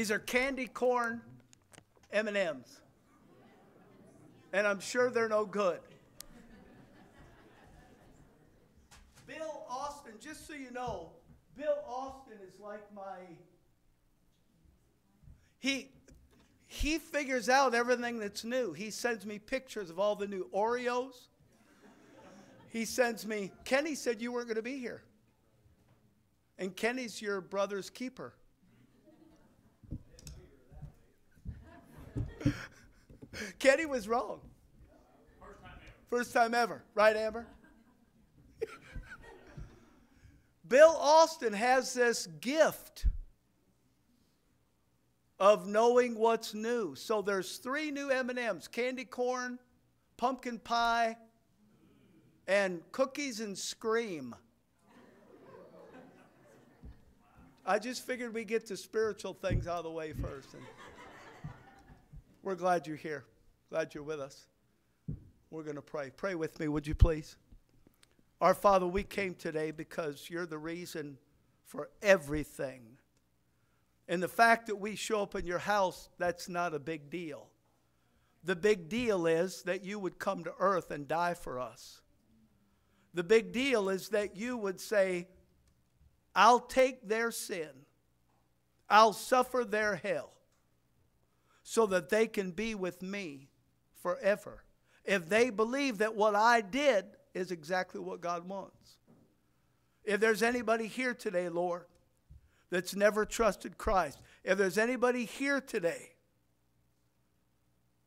These are candy corn M&Ms. And I'm sure they're no good. Bill Austin, just so you know, Bill Austin is like my he he figures out everything that's new. He sends me pictures of all the new Oreos. He sends me Kenny said you weren't going to be here. And Kenny's your brother's keeper. Kenny was wrong. First time ever. First time ever. Right, Amber? Bill Austin has this gift of knowing what's new. So there's three new M&Ms, candy corn, pumpkin pie, and cookies and scream. I just figured we get the spiritual things out of the way first. And we're glad you're here. Glad you're with us. We're going to pray. Pray with me, would you please? Our Father, we came today because you're the reason for everything. And the fact that we show up in your house, that's not a big deal. The big deal is that you would come to earth and die for us. The big deal is that you would say, I'll take their sin, I'll suffer their hell, so that they can be with me forever. If they believe that what I did is exactly what God wants. If there's anybody here today, Lord, that's never trusted Christ, if there's anybody here today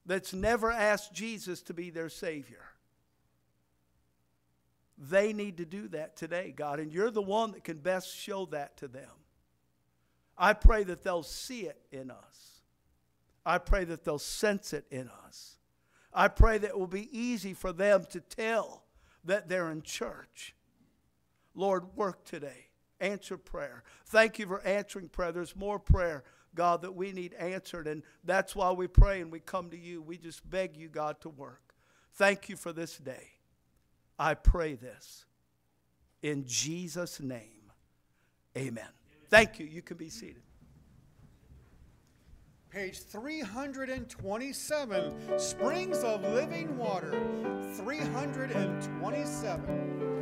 that's never asked Jesus to be their Savior, they need to do that today, God, and you're the one that can best show that to them. I pray that they'll see it in us. I pray that they'll sense it in us. I pray that it will be easy for them to tell that they're in church. Lord, work today. Answer prayer. Thank you for answering prayer. There's more prayer, God, that we need answered. And that's why we pray and we come to you. We just beg you, God, to work. Thank you for this day. I pray this in Jesus' name. Amen. Thank you. You can be seated. Page 327, Springs of Living Water. 327.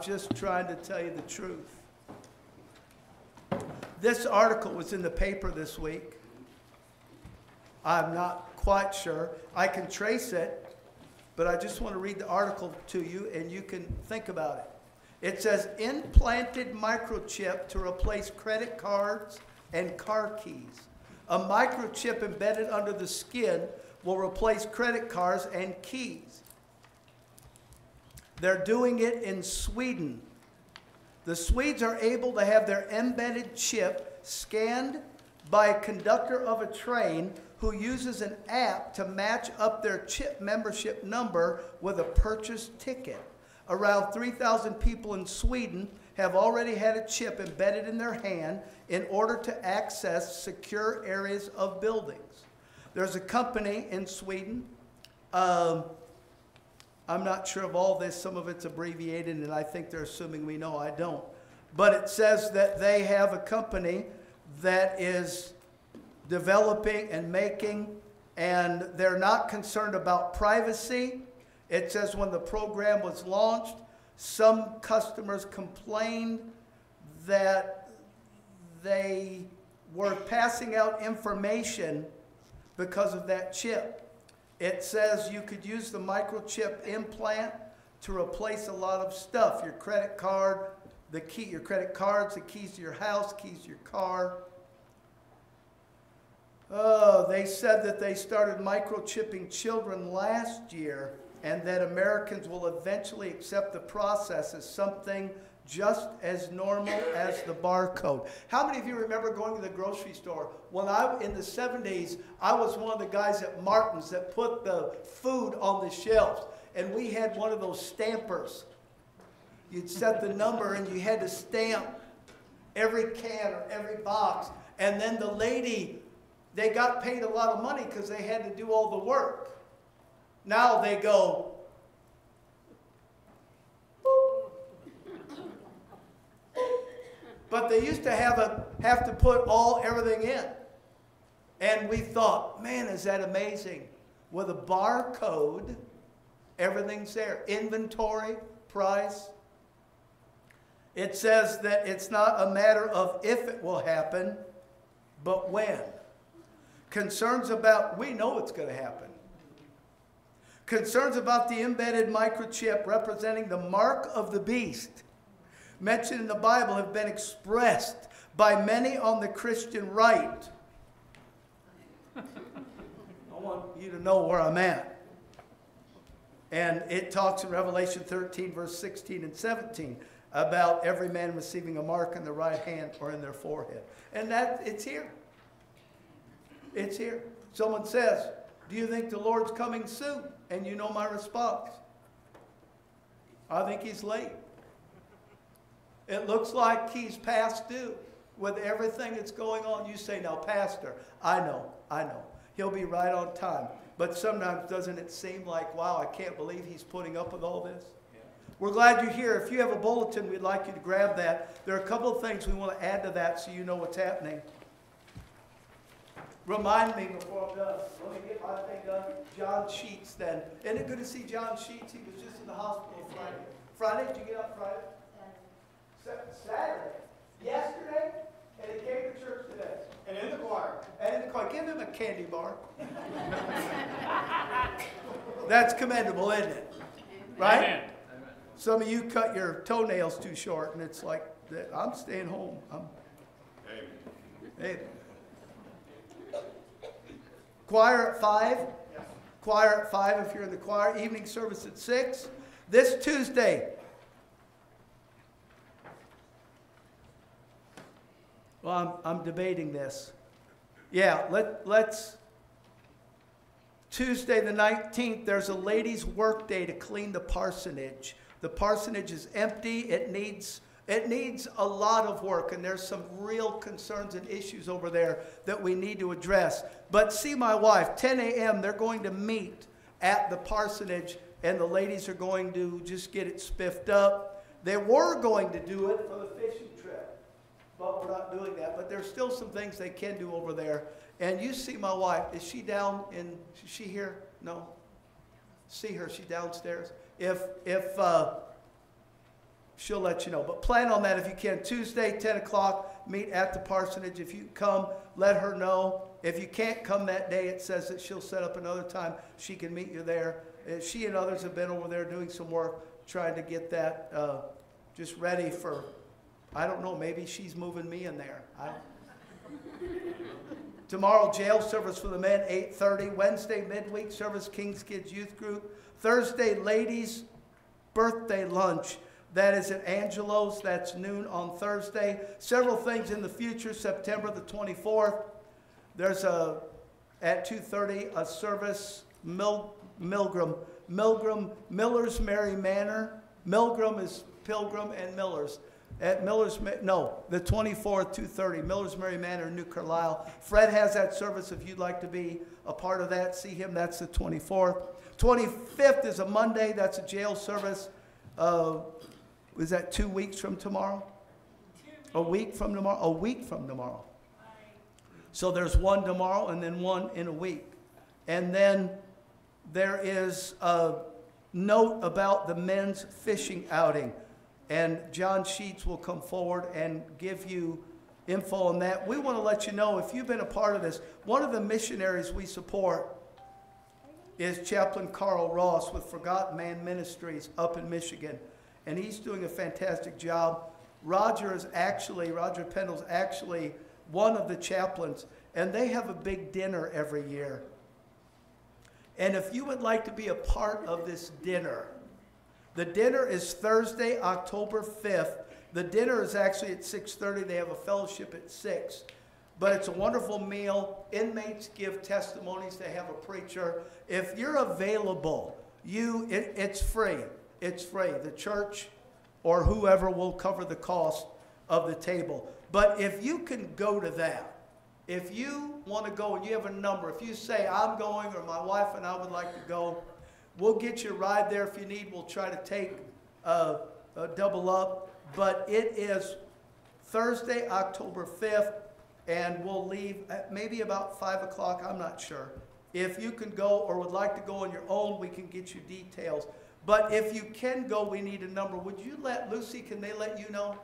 Just trying to tell you the truth. This article was in the paper this week. I'm not quite sure. I can trace it, but I just want to read the article to you and you can think about it. It says implanted microchip to replace credit cards and car keys. A microchip embedded under the skin will replace credit cards and keys. They're doing it in Sweden. The Swedes are able to have their embedded chip scanned by a conductor of a train who uses an app to match up their chip membership number with a purchased ticket. Around 3,000 people in Sweden have already had a chip embedded in their hand in order to access secure areas of buildings. There's a company in Sweden. Um, I'm not sure of all this. Some of it's abbreviated, and I think they're assuming we know. I don't. But it says that they have a company that is developing and making, and they're not concerned about privacy. It says when the program was launched, some customers complained that they were passing out information because of that chip. It says you could use the microchip implant to replace a lot of stuff, your credit card, the key, your credit cards, the keys to your house, keys to your car. Oh, they said that they started microchipping children last year and that Americans will eventually accept the process as something just as normal as the barcode. How many of you remember going to the grocery store? When I, in the 70s, I was one of the guys at Martin's that put the food on the shelves. And we had one of those stampers. You'd set the number and you had to stamp every can or every box. And then the lady, they got paid a lot of money because they had to do all the work. Now they go, But they used to have, a, have to put all everything in. And we thought, man, is that amazing? With a barcode, everything's there. Inventory, price. It says that it's not a matter of if it will happen, but when. Concerns about, we know it's going to happen. Concerns about the embedded microchip representing the mark of the beast mentioned in the Bible have been expressed by many on the Christian right. I want you to know where I'm at. And it talks in Revelation 13, verse 16 and 17 about every man receiving a mark in the right hand or in their forehead. And that it's here. It's here. Someone says, Do you think the Lord's coming soon? And you know my response. I think he's late. It looks like he's past due with everything that's going on. You say, now, Pastor, I know, I know. He'll be right on time. But sometimes doesn't it seem like, wow, I can't believe he's putting up with all this? We're glad you're here. If you have a bulletin, we'd like you to grab that. There are a couple of things we want to add to that so you know what's happening. Remind me before I'm done. Let me get my thing done. John Sheets then. Isn't it good to see John Sheets? He was just in the hospital Friday. Friday? Did you get up Friday? Saturday, yesterday, and he came to church today. And in the choir. And in the choir. Give him a candy bar. That's commendable, isn't it? Right? Amen. Some of you cut your toenails too short, and it's like, I'm staying home. I'm, hey. Choir at five. Choir at five if you're in the choir. Evening service at six. This Tuesday, Well, I'm, I'm debating this. Yeah, let, let's, Tuesday the 19th, there's a ladies' work day to clean the parsonage. The parsonage is empty. It needs, it needs a lot of work, and there's some real concerns and issues over there that we need to address. But see my wife, 10 a.m., they're going to meet at the parsonage, and the ladies are going to just get it spiffed up. They were going to do it for the fishing but we're not doing that. But there's still some things they can do over there. And you see my wife, is she down in, is she here? No? See her, she downstairs. If, if, uh, she'll let you know. But plan on that if you can. Tuesday, 10 o'clock, meet at the parsonage. If you come, let her know. If you can't come that day, it says that she'll set up another time. She can meet you there. Uh, She and others have been over there doing some work, trying to get that uh, just ready for, I don't know, maybe she's moving me in there. Tomorrow, jail service for the men, 8:30. Wednesday, midweek service, King's Kids Youth Group. Thursday, ladies' birthday lunch. That is at Angelo's. That's noon on Thursday. Several things in the future. September the 24th. There's a at 2:30 a service. Mil, Milgram, Milgram, Miller's Merry Manor. Milgram is Pilgrim and Miller's. At Miller's, no, the 24th, 2:30, Miller's Merry Manor, New Carlisle. Fred has that service if you'd like to be a part of that. See him. That's the 24th. 25th is a Monday. That's a jail service. Uh, is that two weeks from tomorrow? A week from tomorrow? A week from tomorrow. So there's one tomorrow and then one in a week. And then there is a note about the men's fishing outing. And John Sheets will come forward and give you info on that. We want to let you know if you've been a part of this, one of the missionaries we support is Chaplain Carl Ross with Forgotten Man Ministries up in Michigan. And he's doing a fantastic job. Roger is actually, Roger Pendle's actually one of the chaplains, and they have a big dinner every year. And if you would like to be a part of this dinner, the dinner is Thursday, October 5th. The dinner is actually at 6:30. They have a fellowship at 6. But it's a wonderful meal. Inmates give testimonies. They have a preacher. If you're available, you it, it's free. It's free. The church or whoever will cover the cost of the table. But if you can go to that, if you want to go and you have a number, if you say, I'm going or my wife and I would like to go, we'll get you a ride there if you need. We'll try to take uh, a double up. But it is Thursday, October 5th, and we'll leave at maybe about 5 o'clock. I'm not sure. If you can go or would like to go on your own, we can get you details. But if you can go, we need a number. Would you let Lucy, can they let you know?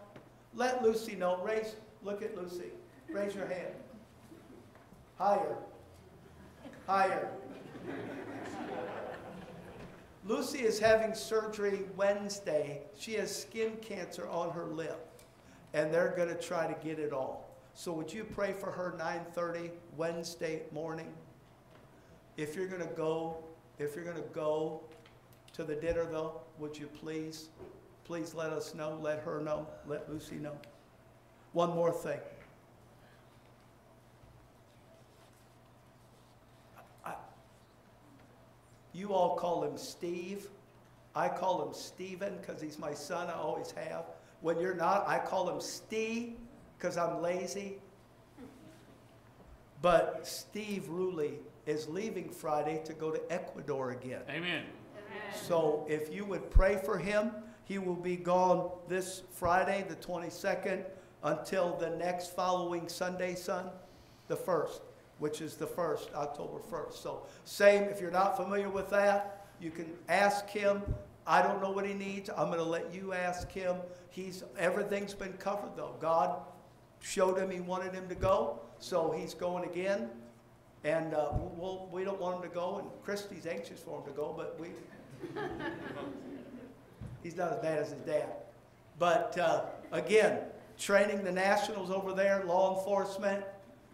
Let Lucy know. Raise, look at Lucy. Raise your hand. Higher. Higher. Lucy is having surgery Wednesday. She has skin cancer on her lip, and they're going to try to get it all. So would you pray for her 9:30 Wednesday morning? If you're going to go, if you're going to go to the dinner though, would you please, please let us know, let her know, let Lucy know. One more thing. You all call him Steve. I call him Steven because he's my son, I always have. When you're not, I call him Steve because I'm lazy. But Steve Ruley is leaving Friday to go to Ecuador again. Amen. So if you would pray for him, he will be gone this Friday, the 22nd, until the next following Sunday, son, the 1st, which is the 1st, October 1st. So same, if you're not familiar with that, you can ask him. I don't know what he needs. I'm going to let you ask him. He's everything's been covered though. God showed him he wanted him to go, so he's going again. And uh, we'll, we don't want him to go, and Christy's anxious for him to go, but we, he's not as bad as his dad. But uh, again, training the nationals over there, law enforcement,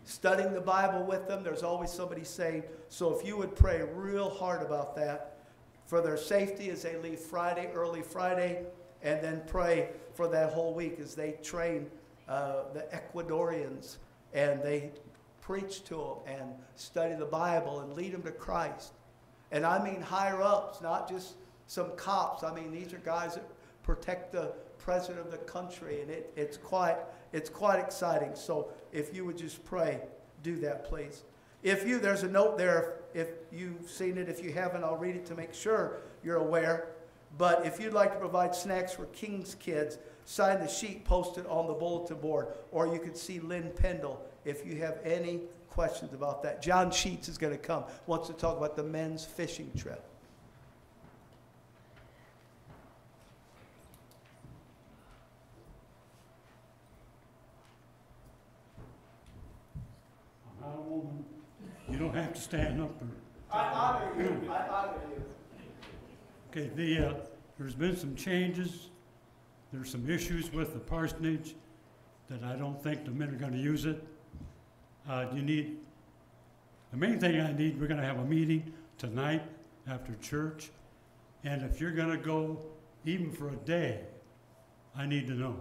studying the Bible with them. There's always somebody saved. So if you would pray real hard about that for their safety as they leave Friday, early Friday, and then pray for that whole week as they train uh, the Ecuadorians and they preach to them and study the Bible and lead them to Christ. And I mean higher ups, not just some cops. I mean, these are guys that protect the president of the country, and it, it's, quite, it's quite exciting. So if you would just pray, do that, please. If you, there's a note there, if you've seen it, if you haven't, I'll read it to make sure you're aware. But if you'd like to provide snacks for King's Kids, sign the sheet posted on the bulletin board, or you could see Lynn Pendle if you have any questions about that. John Sheets is going to come, wants to talk about the men's fishing trip. Woman. You don't have to stand up or, I honor you. I honor you. okay, the, uh, there's been some changes There's some issues with the parsonage that I don't think the men are gonna use it. Uh, you need, the main thing I need, we're gonna have a meeting tonight after church. And if you're gonna go even for a day, I need to know.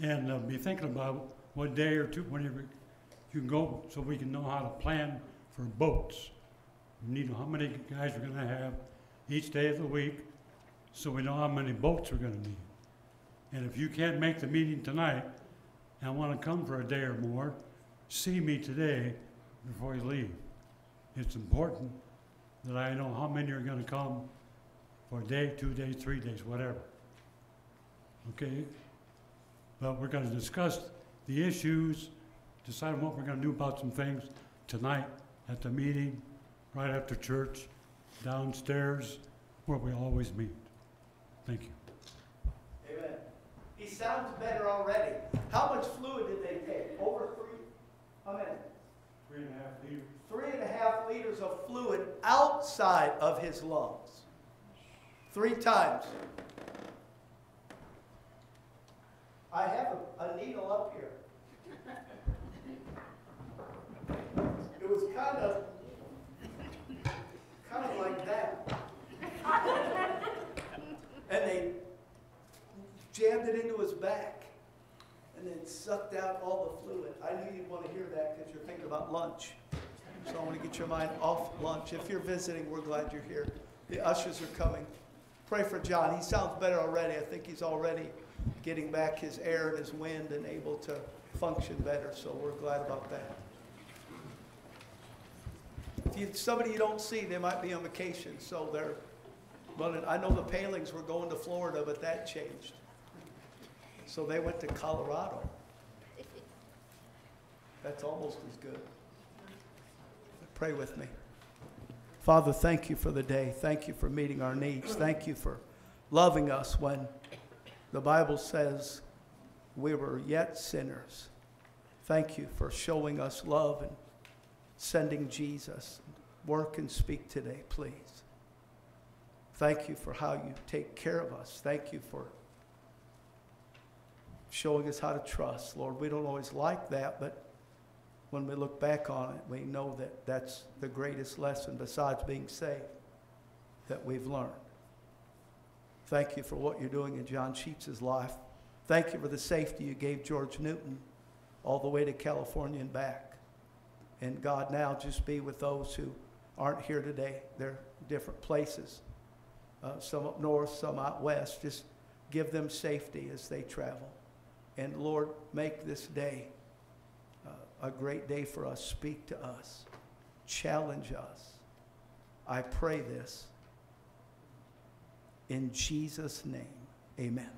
And uh, be thinking about what day or two, whenever you can go, so we can know how to plan for boats. We need to know how many guys we're gonna have each day of the week, so we know how many boats we're gonna need. And if you can't make the meeting tonight, and wanna come for a day or more, see me today before you leave. It's important that I know how many are gonna come for a day, two days, three days, whatever. Okay? But we're gonna discuss the issues, decide what we're gonna do about some things tonight at the meeting, right after church, downstairs, where we always meet. Thank you. Amen. He sounds better already. How much fluid did they take? Over three? How many? Three and a half liters. Three and a half liters of fluid outside of his lungs. Three times. I have a, a needle up here. It was kind of, kind of like that. And they jammed it into his back and then sucked out all the fluid. I knew you'd want to hear that because you're thinking about lunch. So I want to get your mind off lunch. If you're visiting, we're glad you're here. The ushers are coming. Pray for John. He sounds better already. I think he's already getting back his air and his wind and able to function better. So we're glad about that. If you, somebody you don't see, they might be on vacation, so they're running. I know the Palings were going to Florida, but that changed. So they went to Colorado. That's almost as good. Pray with me. Father, thank you for the day. Thank you for meeting our needs. Thank you for loving us when the Bible says we were yet sinners. Thank you for showing us love and sending Jesus. Work and speak today, please. Thank you for how you take care of us. Thank you for showing us how to trust. Lord, we don't always like that, but when we look back on it, we know that that's the greatest lesson besides being saved that we've learned. Thank you for what you're doing in John Sheets' life. Thank you for the safety you gave George Newton all the way to California and back. And God, now just be with those who aren't here today. They're different places, uh, some up north, some out west. Just give them safety as they travel. And Lord, make this day uh, a great day for us. Speak to us, challenge us. I pray this in Jesus' name. Amen.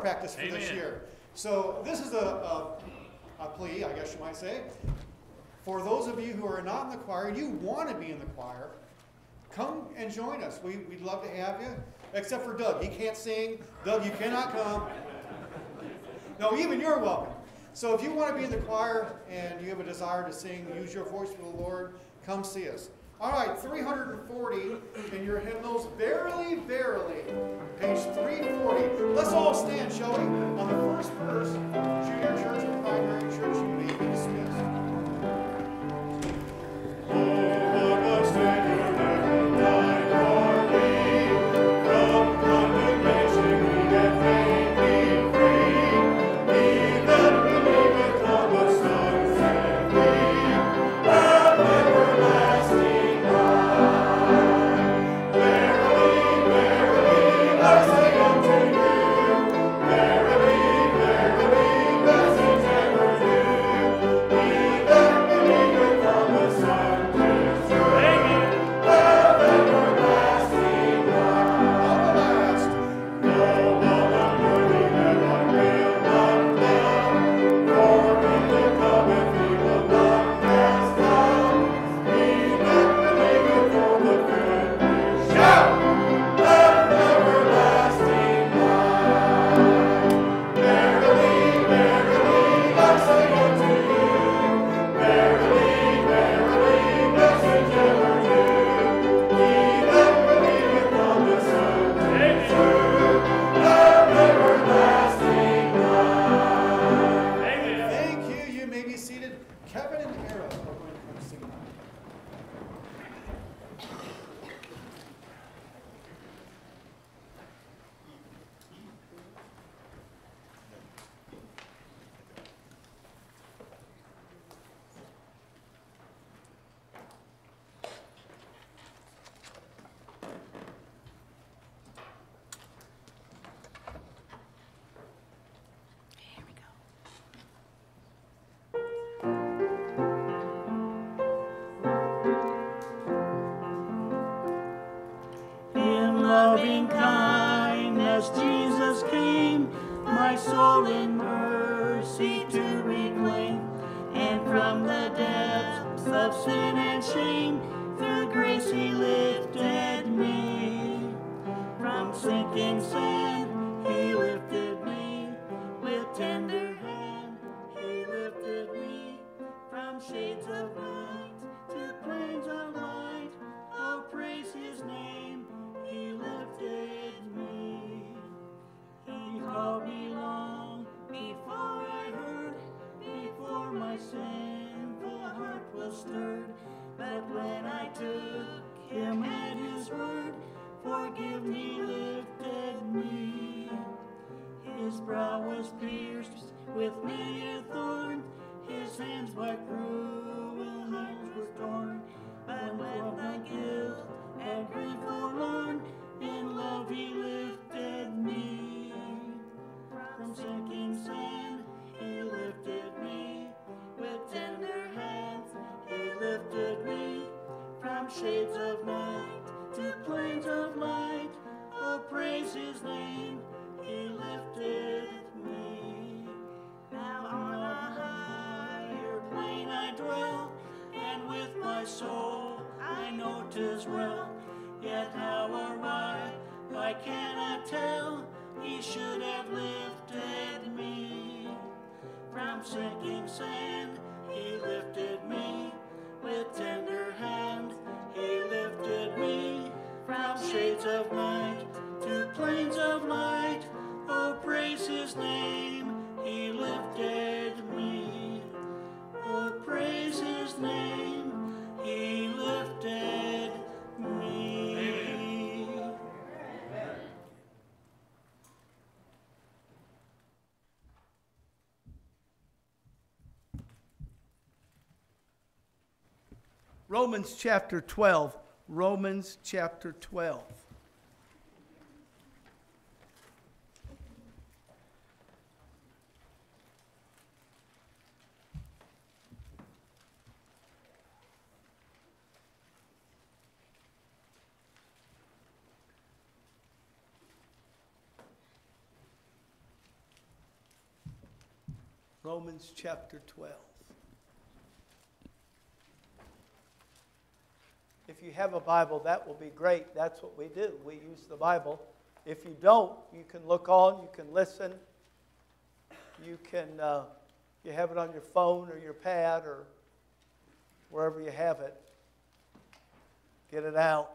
Practice for this year. So this is a, a, a plea, I guess you might say. For those of you who are not in the choir and you want to be in the choir, come and join us. We, we'd love to have you, except for Doug. He can't sing. Doug, you cannot come. No, even you're welcome. So if you want to be in the choir and you have a desire to sing, use your voice for the Lord, come see us. All right, 340 in your hymnals, Verily, Verily, page 340. Let's all stand, shall we? On the first verse, junior church and primary church, you may be dismissed. On Romans chapter 12. Romans chapter 12. Romans chapter 12. If you have a Bible, that will be great. That's what we do. We use the Bible. If you don't, you can look on, you can listen, you can, uh, you have it on your phone or your pad or wherever you have it. Get it out.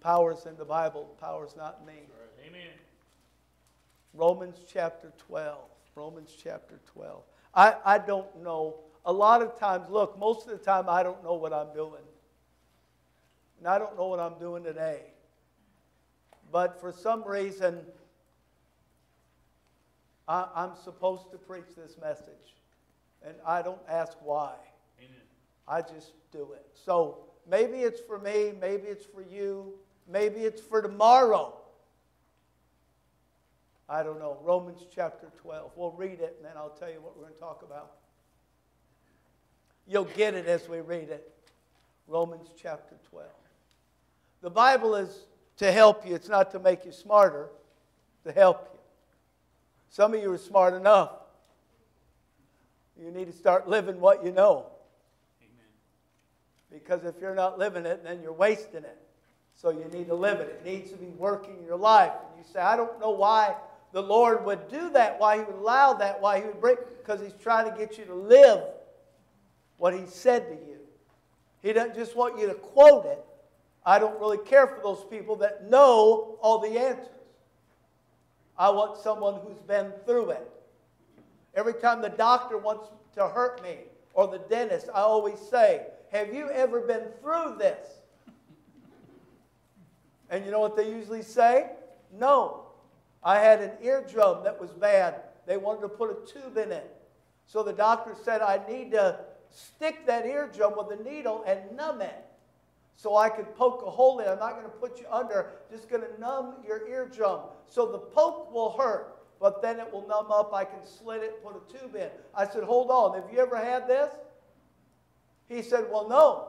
Power's in the Bible, power's not in me. Amen. Romans chapter 12. Romans chapter 12. I, I don't know. A lot of times, look, most of the time I don't know what I'm doing. And I don't know what I'm doing today. But for some reason, I, I'm supposed to preach this message. And I don't ask why. Amen. I just do it. So maybe it's for me, maybe it's for you, maybe it's for tomorrow. I don't know. Romans chapter 12. We'll read it and then I'll tell you what we're going to talk about. You'll get it as we read it. Romans chapter 12. The Bible is to help you, it's not to make you smarter, to help you. Some of you are smart enough. You need to start living what you know. Amen. Because if you're not living it, then you're wasting it. So you need to live it. It needs to be working your life. And you say, I don't know why the Lord would do that, why He would allow that, why He would break, because He's trying to get you to live what He said to you. He doesn't just want you to quote it. I don't really care for those people that know all the answers. I want someone who's been through it. Every time the doctor wants to hurt me or the dentist, I always say, Have you ever been through this? And you know what they usually say? No. I had an eardrum that was bad. They wanted to put a tube in it. So the doctor said, I need to stick that eardrum with a needle and numb it so I could poke a hole in. I'm not going to put you under, just going to numb your eardrum. So the poke will hurt, but then it will numb up. I can slit it, put a tube in. I said, Hold on, have you ever had this? He said, Well, no.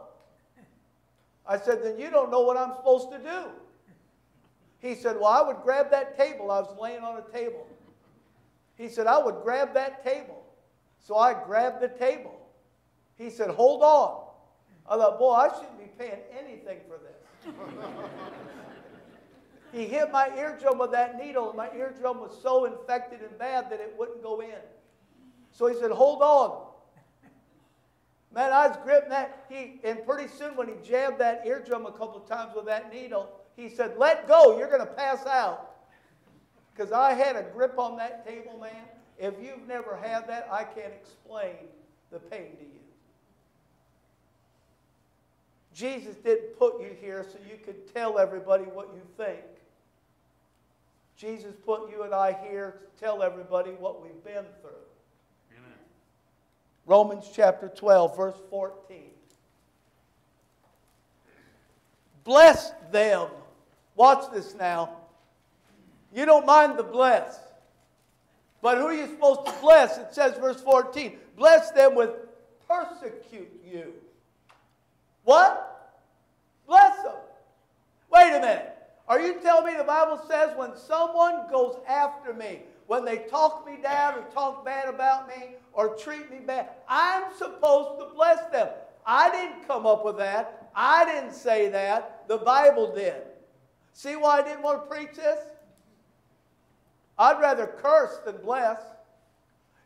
I said, Then you don't know what I'm supposed to do. He said, Well, I would grab that table. I was laying on a table. He said, I would grab that table. So I grabbed the table. He said, Hold on. I thought, Boy, I shouldn't be paying anything for this. he hit my eardrum with that needle, and my eardrum was so infected and bad that it wouldn't go in. So he said, Hold on. Man, I was gripping that. He, and pretty soon, when he jabbed that eardrum a couple of times with that needle, he said, Let go, you're going to pass out. Because I had a grip on that table, man. If you've never had that, I can't explain the pain to you. Jesus didn't put you here so you could tell everybody what you think. Jesus put you and I here to tell everybody what we've been through. Amen. Romans chapter 12, verse 14. Bless them. Watch this now. You don't mind the bless. But who are you supposed to bless? It says, verse 14, bless them with persecute you. What? Bless them. Wait a minute. Are you telling me the Bible says when someone goes after me, when they talk me down or talk bad about me or treat me bad, I'm supposed to bless them? I didn't come up with that. I didn't say that. The Bible did. See why I didn't want to preach this? I'd rather curse than bless.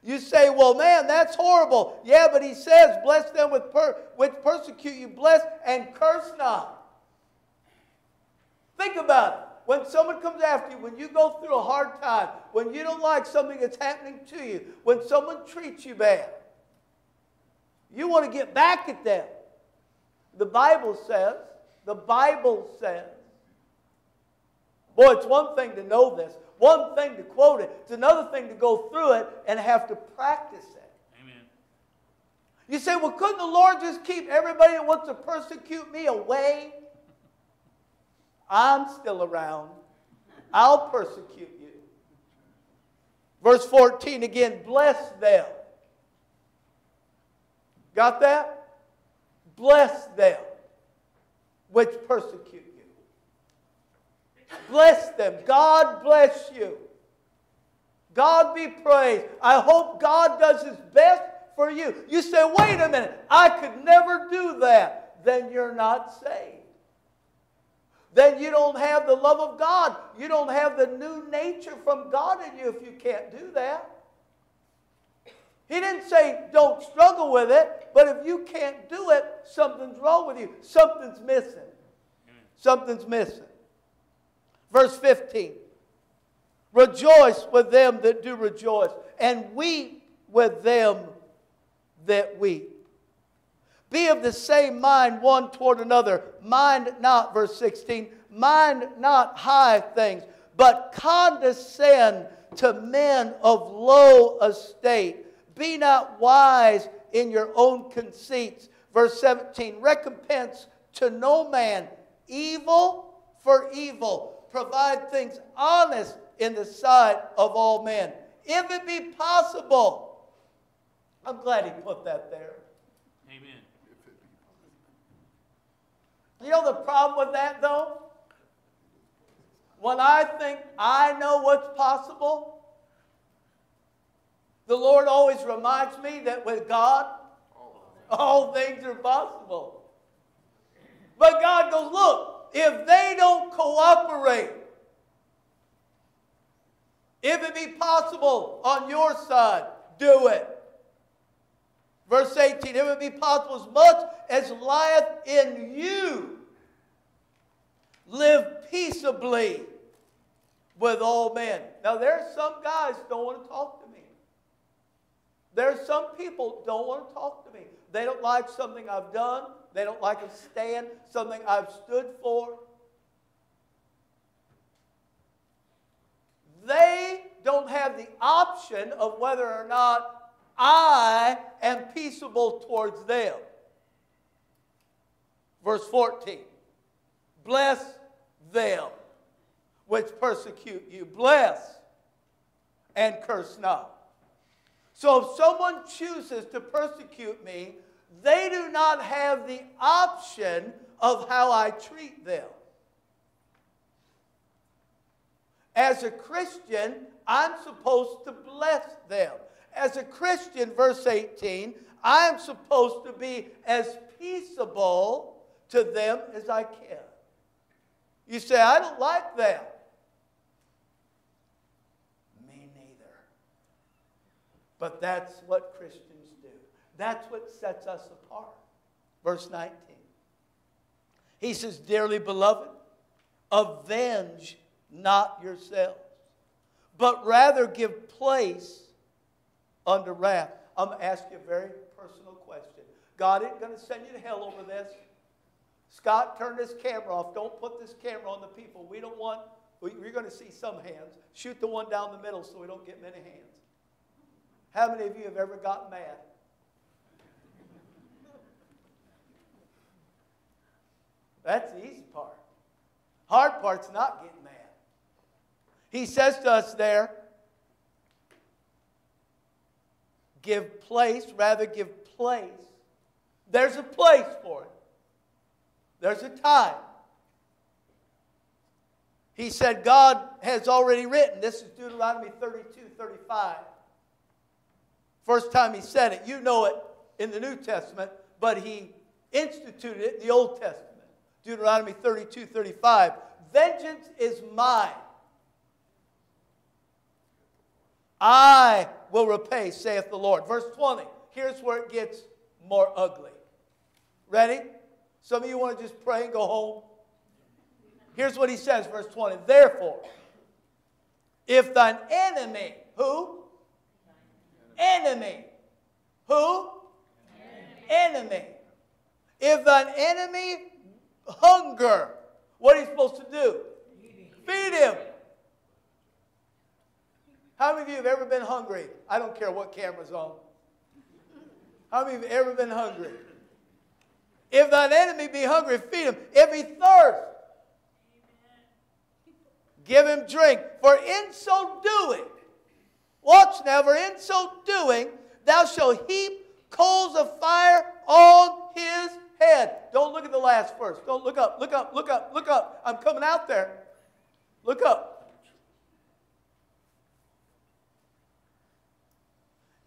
You say, well, man, that's horrible. Yeah, but he says, bless them with per- which persecute you, bless and curse not. Think about it. When someone comes after you, when you go through a hard time, when you don't like something that's happening to you, when someone treats you bad, you want to get back at them. The Bible says, the Bible says, boy, it's one thing to know this, one thing to quote it, it's another thing to go through it and have to practice it. Amen. You say, well, couldn't the Lord just keep everybody that wants to persecute me away? I'm still around. I'll persecute you. Verse 14 again, bless them. Got that? Bless them which persecute. Bless them. God bless you. God be praised. I hope God does his best for you. You say, wait a minute, I could never do that. Then you're not saved. Then you don't have the love of God. You don't have the new nature from God in you if you can't do that. He didn't say don't struggle with it, but if you can't do it, something's wrong with you. Something's missing. Something's missing. Verse 15 Rejoice with them that do rejoice, and weep with them that weep. Be of the same mind one toward another. Mind not, verse 16, mind not high things, but condescend to men of low estate. Be not wise in your own conceits. Verse 17, recompense to no man evil for evil. Provide things honest in the sight of all men. If it be possible. I'm glad he put that there. Amen. You know the problem with that, though? When I think I know what's possible, the Lord always reminds me that with God, all things are possible. But God goes, look, if they don't cooperate, if it be possible on your side, do it. Verse 18, if it be possible, as much as lieth in you, live peaceably with all men. Now, there's some guys don't want to talk to me. There's some people don't want to talk to me. They don't like something I've done. They don't like a stand, something I've stood for. They don't have the option of whether or not I am peaceable towards them. Verse 14 Bless them which persecute you. Bless and curse not. So if someone chooses to persecute me, they do not have the option of how I treat them. As a Christian, I'm supposed to bless them. As a Christian, verse 18, I'm supposed to be as peaceable to them as I can. You say, I don't like that. Me neither. But that's what Christians. That's what sets us apart. Verse 19. He says, Dearly beloved, avenge not yourselves, but rather give place under wrath. I'm going to ask you a very personal question. God ain't going to send you to hell over this. Scott, turn this camera off. Don't put this camera on the people. We don't want, we, are going to see some hands. Shoot the one down the middle so we don't get many hands. How many of you have ever gotten mad? That's the easy part. Hard part's not getting mad. He says to us there, give place, rather give place. There's a place for it. There's a time. He said, God has already written. This is Deuteronomy 32 35. First time he said it. You know it in the New Testament, but he instituted it in the Old Testament. Deuteronomy 32 35. Vengeance is mine. I will repay, saith the Lord. Verse 20. Here's where it gets more ugly. Ready? Some of you want to just pray and go home. Here's what he says, verse 20. Therefore, if thine enemy, who? Enemy. Who? Enemy. enemy. If thine enemy hunger, what are you supposed to do? Feed him. How many of you have ever been hungry? I don't care what camera's on. How many of you have ever been hungry? If thine enemy be hungry, feed him. If he thirst, give him drink. For in so doing, watch now, for in so doing, thou shalt heap coals of fire on his head. Don't look at the last verse. Don't look up, look up, look up, look up. I'm coming out there. Look up.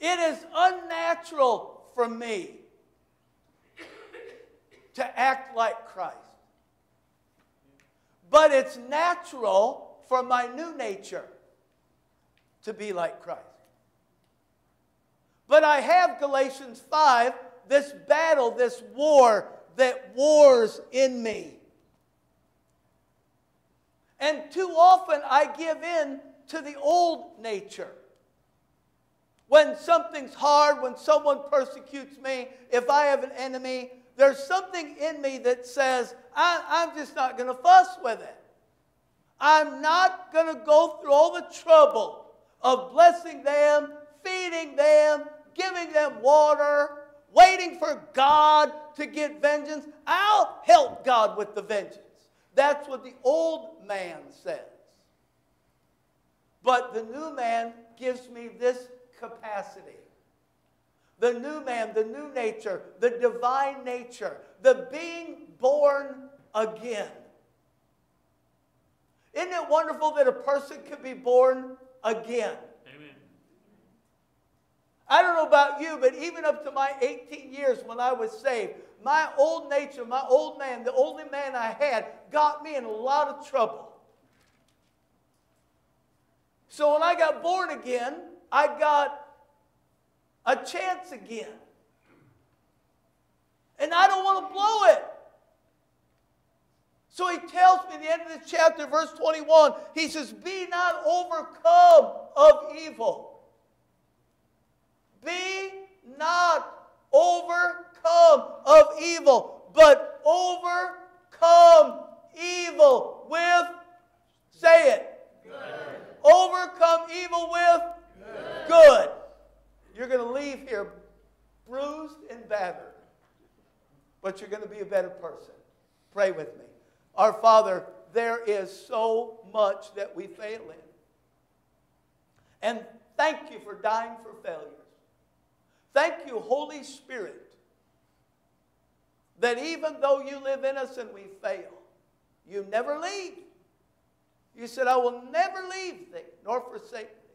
It is unnatural for me to act like Christ. But it's natural for my new nature to be like Christ. But I have Galatians 5, this battle, this war that wars in me. And too often I give in to the old nature. When something's hard, when someone persecutes me, if I have an enemy, there's something in me that says, I, am just not going to fuss with it. I'm not going to go through all the trouble of blessing them, feeding them, giving them water, waiting for God to get vengeance. I'll help God with the vengeance. That's what the old man says. But the new man gives me this capacity. The new man, the new nature, the divine nature, the being born again. Isn't it wonderful that a person could be born again? I don't know about you, but even up to my 18 years when I was saved, my old nature, my old man, the only man I had, got me in a lot of trouble. So when I got born again, I got a chance again. And I don't want to blow it. So he tells me at the end of the chapter, verse 21, he says, Be not overcome of evil. Be not overcome of evil, but overcome evil with, say it, good. overcome evil with good. good. You're going to leave here bruised and battered, but you're going to be a better person. Pray with me. Our Father, there is so much that we fail in. And thank you for dying for failures. Thank you, Holy Spirit, that even though you live in us and we fail, you never leave. You said, I will never leave thee nor forsake thee.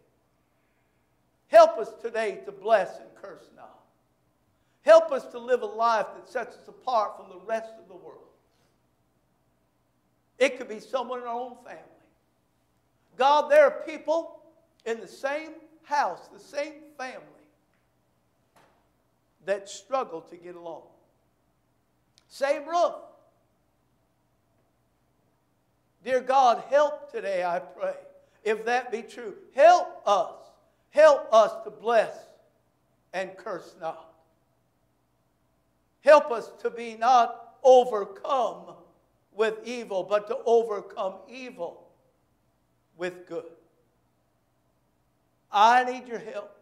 Help us today to bless and curse not. Help us to live a life that sets us apart from the rest of the world. It could be someone in our own family. God, there are people in the same house, the same family, that struggle to get along. Same roof. Dear God, help today, I pray, if that be true. Help us Help us to bless and curse not. Help us to be not overcome with evil, but to overcome evil with good. I need your help.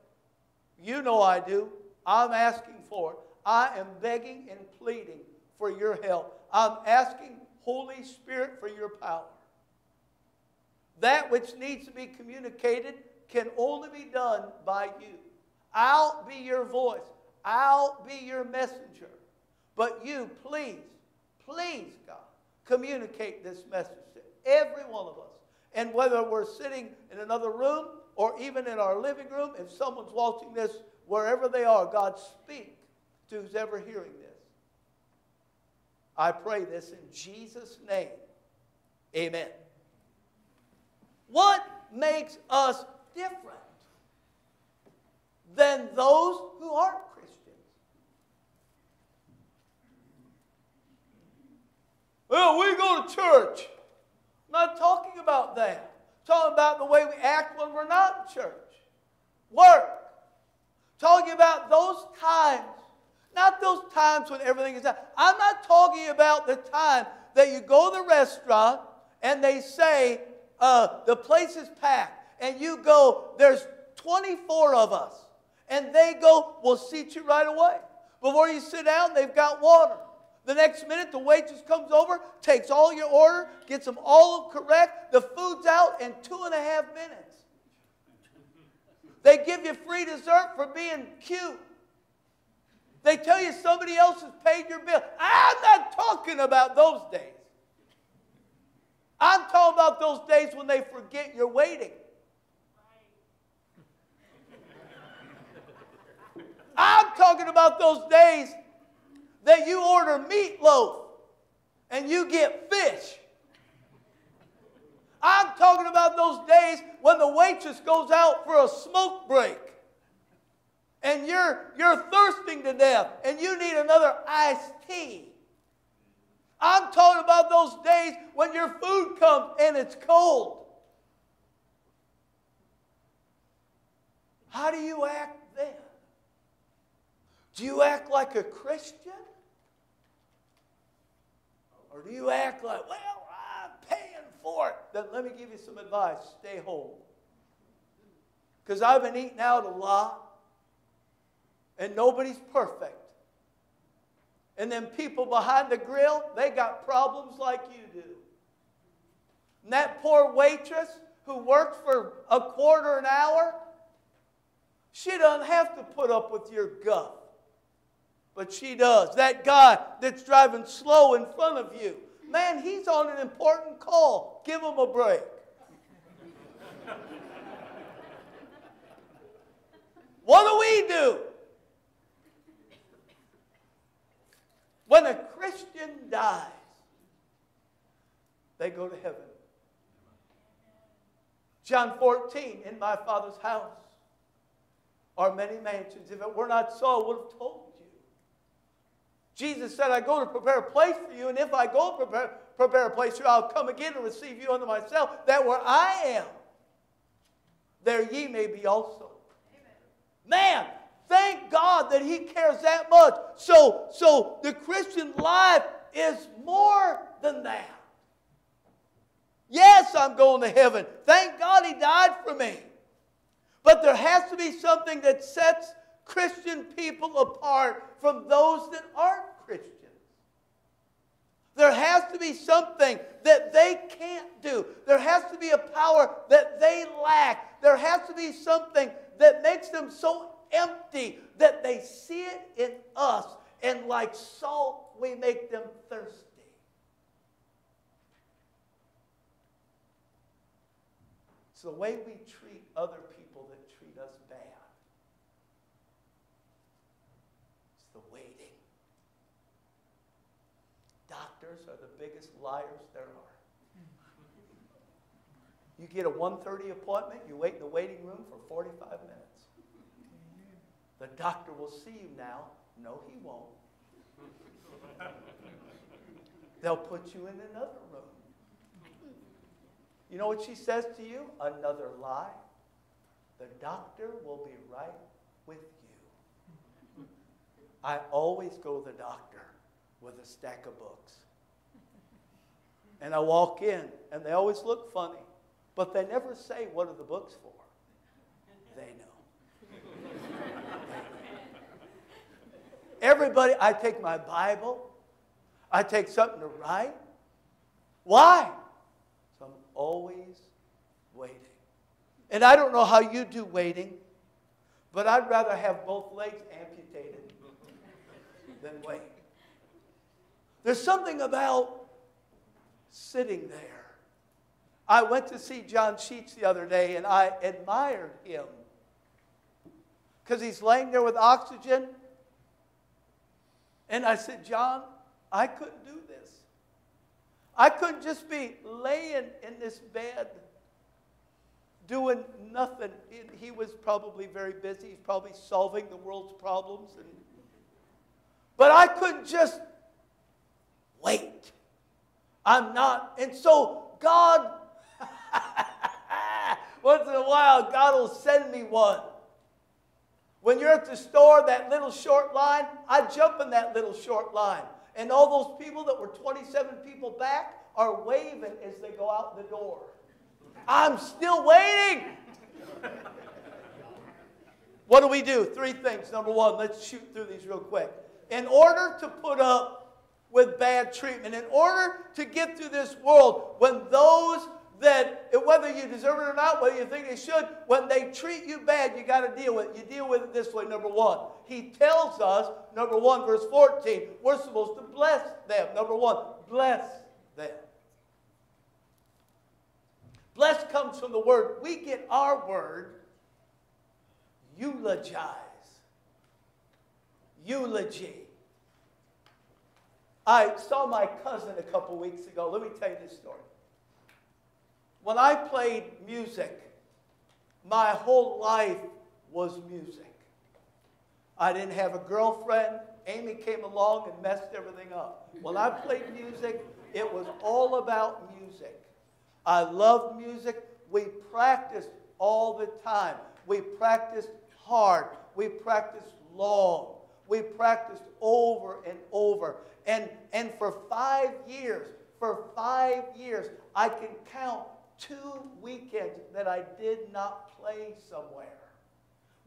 You know I do. I'm asking for it. I am begging and pleading for your help. I'm asking, Holy Spirit, for your power. That which needs to be communicated can only be done by you. I'll be your voice, I'll be your messenger. But you, please, please, God, communicate this message to every one of us. And whether we're sitting in another room or even in our living room, if someone's watching this wherever they are, God, speak to who's ever hearing this. I pray this in Jesus' name. Amen. What makes us different than those who aren't Christians. Well, we go to church. I'm not talking about that. I'm talking about the way we act when we're not in church. Work. Talking about those times. Not those times when everything is out. I'm not talking about the time that you go to the restaurant and they say, uh, the place is packed and you go, there's 24 of us. And they go, we'll seat you right away. Before you sit down, they've got water. The next minute, the waitress comes over, takes all your order, gets them all correct. The food's out in two and a half minutes. They give you free dessert for being cute. They tell you somebody else has paid your bill. I'm not talking about those days. I'm talking about those days when they forget you're waiting. I'm talking about those days that you order meatloaf and you get fish. I'm talking about those days when the waitress goes out for a smoke break and you're, you're thirsting to death and you need another iced tea. I'm talking about those days when your food comes and it's cold. How do you act then? Do you act like a Christian? Or do you act like, well, paying for it? Then let me give you some advice stay home. Because I've been eating out a lot, and nobody's perfect. And then people behind the grill, they got problems like you do. And that poor waitress who worked for a quarter an hour, she doesn't have to put up with your guff. But she does. That guy that's driving slow in front of you, man, he's on an important call. Give him a break. what do we do? When a Christian dies, they go to heaven. John 14, in my Father's house are many mansions. If it were not so, I would have told. Jesus said, I go to prepare a place for you, and if I go prepare, prepare a place for you, I'll come again and receive you unto myself, that where I am, there ye may be also. Man, thank God that He cares that much. So, so the Christian life is more than that. Yes, I'm going to heaven. Thank God He died for me. But there has to be something that sets Christian people apart from those that aren't Christians. There has to be something that they can't do. There has to be a power that they lack. There has to be something that makes them so empty that they see it in us. And like salt, we make them thirsty. It's the way we treat other people that treat us bad. It's the waiting. Are the biggest liars there are. You get a 1:30 appointment, you wait in the waiting room for 45 minutes. The doctor will see you now. No, he won't. They'll put you in another room. You know what she says to you? Another lie. The doctor will be right with you. I always go to the doctor with a stack of books. And I walk in, and they always look funny, but they never say, What are the books for? They know. Everybody, I take my Bible, I take something to write. Why? So I'm always waiting. And I don't know how you do waiting, but I'd rather have both legs amputated than wait. There's something about sitting there. I went to see John Sheets the other day and I admired him because he's laying there with oxygen. And I said, John, I couldn't do this. I couldn't just be laying in this bed doing nothing. He was probably very busy. He's probably solving the world's problems. And, but I couldn't just wait. I'm not. And so God, once in a while, God will send me one. When you're at the store, that little short line, I jump in that little short line. And all those people that were 27 people back are waving as they go out the door. I'm still waiting. what do we do? Three things. Number one, let's shoot through these real quick. In order to put up with bad treatment, in order to get through this world, when those that, whether you deserve it or not, whether you think they should, when they treat you bad, you got to deal with it. You deal with it this way, number one. He tells us, number one, verse 14, we're supposed to bless them. Number one, bless them. Bless comes from the word, we get our word, eulogize. eulogy. I saw my cousin a couple weeks ago. Let me tell you this story. When I played music, my whole life was music. I didn't have a girlfriend. Amy came along and messed everything up. When I played music, it was all about music. I loved music. We practiced all the time. We practiced hard. We practiced long. We practiced over and over. And, and for five years, for five years, I can count two weekends that I did not play somewhere.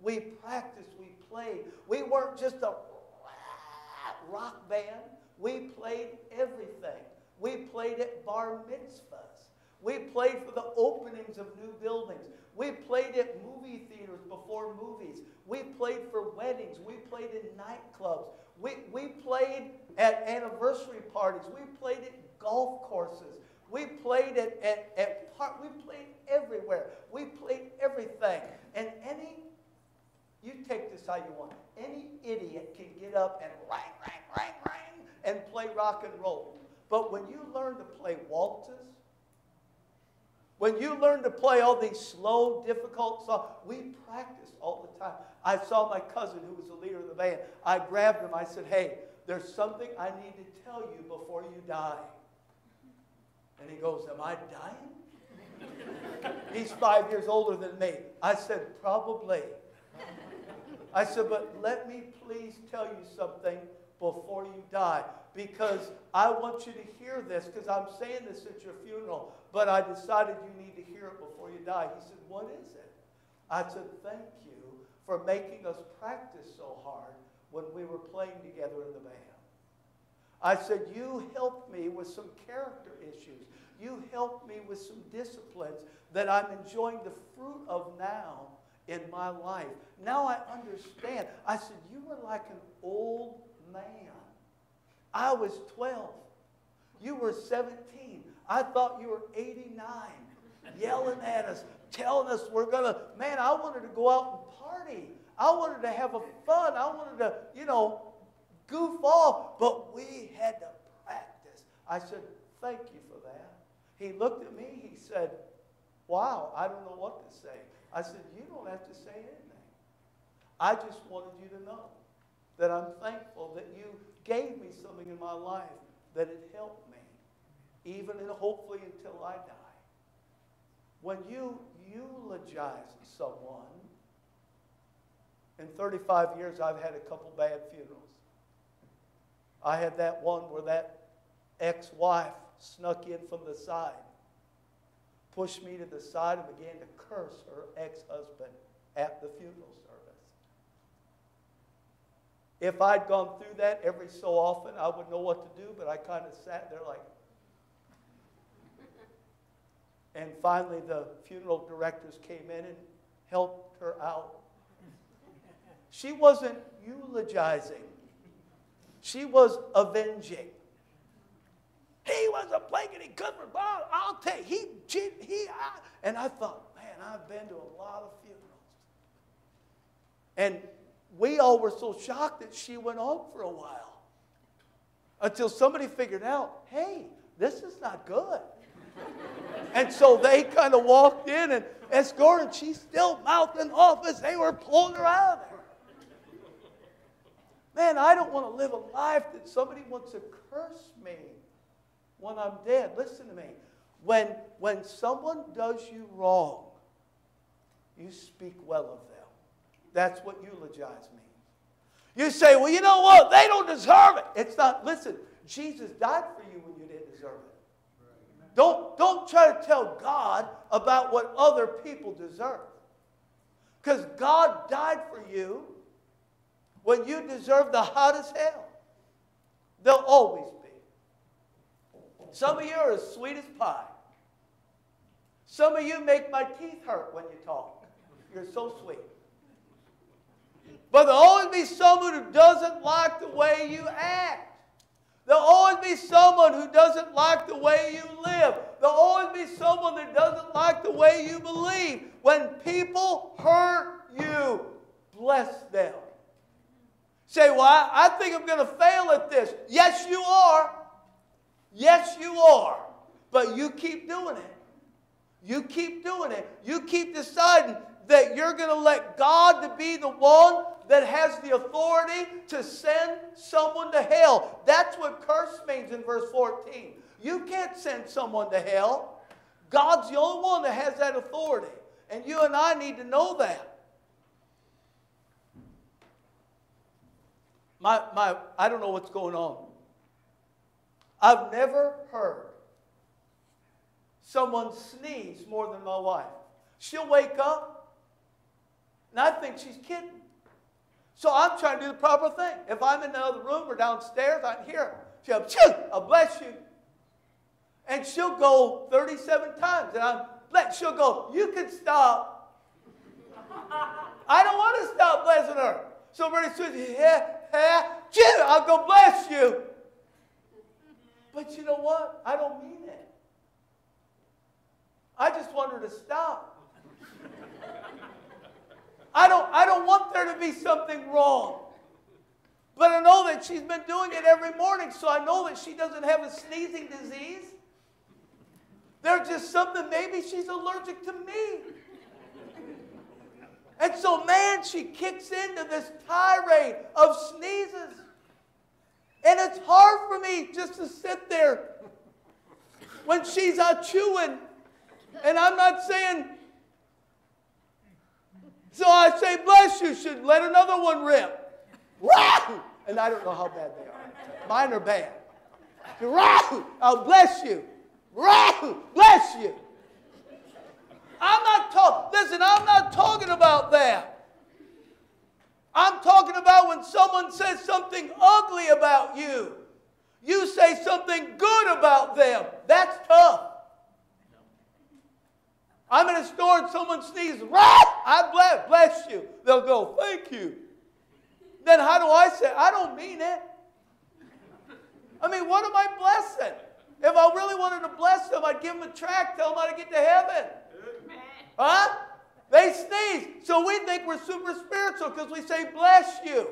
We practiced, we played. We weren't just a rock band. We played everything. We played at bar mitzvahs. We played for the openings of new buildings. We played at movie theaters before movies. We played for weddings. We played in nightclubs. We, we played at anniversary parties. We played at golf courses. We played at, at, at part, we played everywhere. We played everything. And any, you take this how you want. Any idiot can get up and rang, rang, rang, rang, and play rock and roll. But when you learn to play waltzes, when you learn to play all these slow, difficult songs, we practice all the time. I saw my cousin who was the leader of the band. I grabbed him. I said, Hey, there's something I need to tell you before you die. And he goes, Am I dying? He's five years older than me. I said, Probably. I said, But let me please tell you something before you die because I want you to hear this because I'm saying this at your funeral, but I decided you need to hear it before you die. He said, What is it? I said, Thank you for making us practice so hard when we were playing together in the band. I said, You helped me with some character issues. You helped me with some disciplines that I'm enjoying the fruit of now in my life. Now I understand. I said, You were like an old man. I was 12. You were 17. I thought you were 89, yelling at us, telling us we're going to, man, I wanted to go out and party. I wanted to have a fun. I wanted to, you know, goof off, but we had to practice. I said, thank you for that. He looked at me, he said, wow, I don't know what to say. I said, you don't have to say anything. I just wanted you to know that I'm thankful that you gave me something in my life that it helped me, even and hopefully until I die. When you eulogize someone, in 35 years, I've had a couple bad funerals. I had that one where that ex wife snuck in from the side, pushed me to the side, and began to curse her ex husband at the funeral service. If I'd gone through that every so often, I would know what to do, but I kind of sat there like. And finally, the funeral directors came in and helped her out. She wasn't eulogizing, she was avenging. He was a plague and he couldn't. I'll tell you, he. He, I, and I thought, man, I've been to a lot of funerals. And we all were so shocked that she went on for a while until somebody figured out, hey, this is not good. And so they kind of walked in and escorted, and she's still mouthing off as they were pulling her out of there. Man, I don't want to live a life that somebody wants to curse me when I'm dead. Listen to me. When, when someone does you wrong, you speak well of them. That's what eulogize means. You say, well, you know what? They don't deserve it. It's not, listen, Jesus died for you when you didn't deserve it. Don't, don't try to tell God about what other people deserve. Because God died for you when you deserve the hottest hell. There'll always be. Some of you are as sweet as pie. Some of you make my teeth hurt when you talk. You're so sweet. But there'll always be someone who doesn't like the way you act. There'll always be someone who doesn't like the way you live. There'll always be someone that doesn't like the way you believe. When people hurt you, bless them. Say, well, I, I think I'm going to fail at this. Yes, you are. Yes, you are. But you keep doing it. You keep doing it. You keep deciding that you're going to let God to be the one that has the authority to send someone to hell. That's what curse means in verse 14. You can't send someone to hell. God's the only one that has that authority. And you and I need to know that. My, my, I don't know what's going on. I've never heard someone sneeze more than my wife. She'll wake up, and I think she's kidding. So I'm trying to do the proper thing. If I'm in another room or downstairs, I can hear. She'll, I'll bless you. And she'll go 37 times, and I'm, bless. she'll go, you can stop. I don't want to stop blessing her. So very soon, yeah, yeah, I'll go bless you. But you know what? I don't mean it. I just want her to stop. I don't, I don't want there to be something wrong. But I know that she's been doing it every morning, so I know that she doesn't have a sneezing disease. There's just something, maybe she's allergic to me. And so, man, she kicks into this tirade of sneezes. And it's hard for me just to sit there when she's out chewing. And I'm not saying, so I say, bless you, should let another one rip. And I don't know how bad they are. Mine are bad. I'll bless you. Bless you. I'm not talking, listen, I'm not talking about that. I'm talking about when someone says something ugly about you. You say something good about them. That's tough. I'm in a store and someone sneezes, I bless, bless you. They'll go, thank you. Then how do I say, I don't mean it. I mean, what am I blessing? If I really wanted to bless them, I'd give them a tract, tell them how to get to heaven. Huh? They sneeze. So we think we're super spiritual because we say, bless you.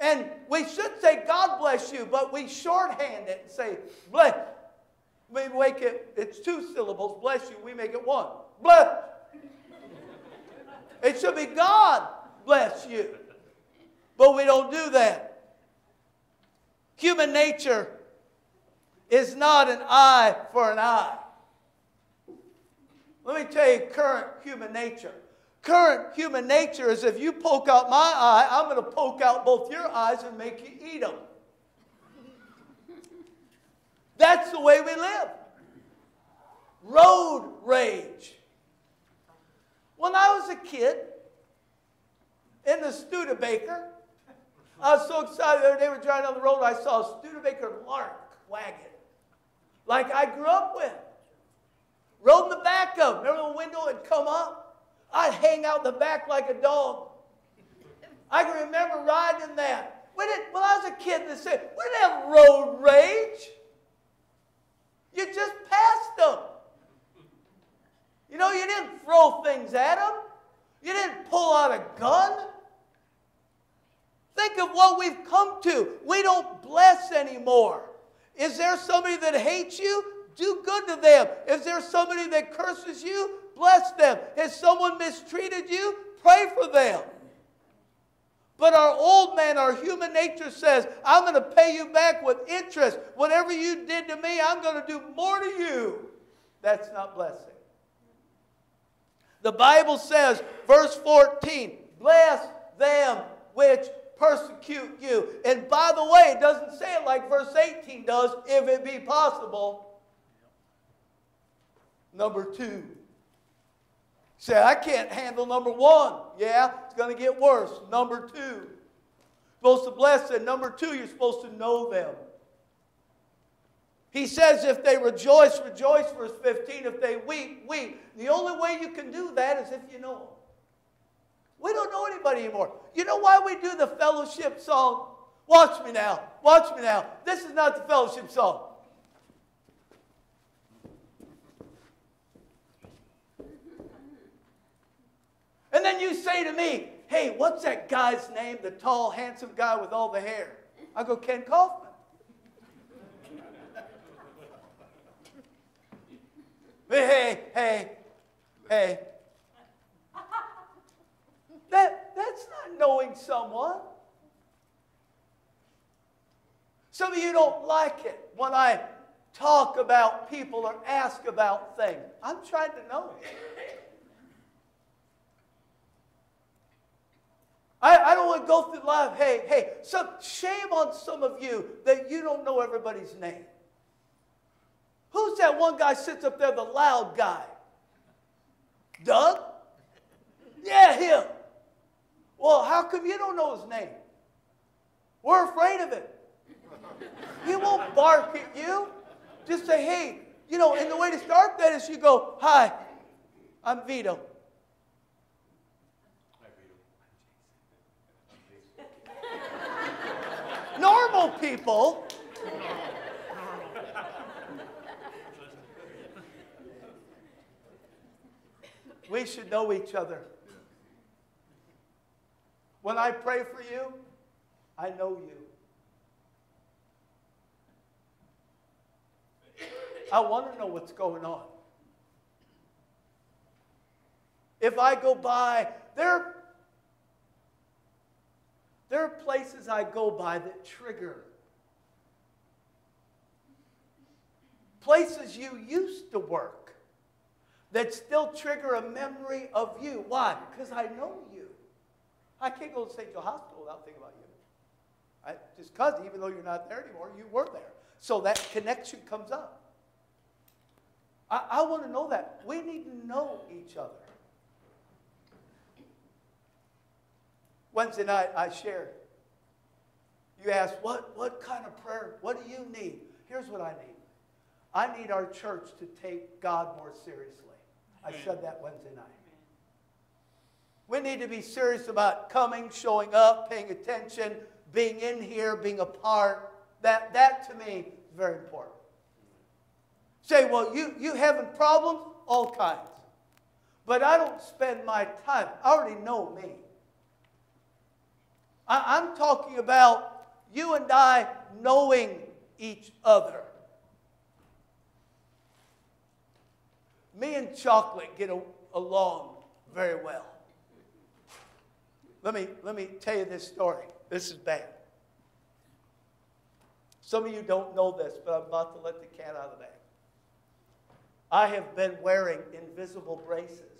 And we should say, God bless you, but we shorthand it and say, bless. We make it, it's two syllables, bless you. We make it one. Bless. It should be God bless you. But we don't do that. Human nature is not an eye for an eye. Let me tell you current human nature. Current human nature is if you poke out my eye, I'm going to poke out both your eyes and make you eat them. That's the way we live. Road rage. When I was a kid in the Studebaker, I was so excited the other day we were driving down the road, I saw a Studebaker Lark wagon, like I grew up with. Rode in the back of. Remember the window had come up? I'd hang out the back like a dog. I can remember riding that. We didn't, when I was a kid, they said, we didn't have road rage. You just passed them. You know, you didn't throw things at them. You didn't pull out a gun. Think of what we've come to. We don't bless anymore. Is there somebody that hates you? Do good to them. Is there somebody that curses you? Bless them. Has someone mistreated you? Pray for them. But our old man, our human nature says, I'm going to pay you back with interest. Whatever you did to me, I'm going to do more to you. That's not blessing. The Bible says, verse 14, bless them which persecute you. And by the way, it doesn't say it like verse 18 does, if it be possible. Number two. Say, I can't handle number one. Yeah, it's going to get worse. Number two. Supposed to bless them. Number two, you're supposed to know them. He says, if they rejoice, rejoice, verse 15. If they weep, weep. The only way you can do that is if you know them. We don't know anybody anymore. You know why we do the fellowship song? Watch me now. Watch me now. This is not the fellowship song. And then you say to me, hey, what's that guy's name? The tall, handsome guy with all the hair. I go, Ken Kaufman. hey, hey, hey. That, that's not knowing someone. Some of you don't like it when I talk about people or ask about things. I'm trying to know. I, I don't want to go through life. Hey, hey, some shame on some of you that you don't know everybody's name. Who's that one guy sits up there, the loud guy? Doug? Yeah, him. Well, how come you don't know his name? We're afraid of it. He won't bark at you. Just say, hey, you know, and the way to start that is you go, hi, I'm Vito. Normal people. We should know each other. When I pray for you, I know you. I want to know what's going on. If I go by, there, there are places I go by that trigger. Places you used to work that still trigger a memory of you. Why? Because I know you. I can't go to St. Joe Hospital without thinking about you. I, just because, even though you're not there anymore, you were there. So that connection comes up. I, I want to know that. We need to know each other. Wednesday night, I shared. You asked, what, what kind of prayer? What do you need? Here's what I need I need our church to take God more seriously. I said that Wednesday night. We need to be serious about coming, showing up, paying attention, being in here, being a part. That, that to me is very important. Say, well, you, you having problems? All kinds. But I don't spend my time. I already know me. I, I'm talking about you and I knowing each other. Me and chocolate get a, along very well. Let me, let me tell you this story. This is bad. Some of you don't know this, but I'm about to let the cat out of the bag. I have been wearing invisible braces.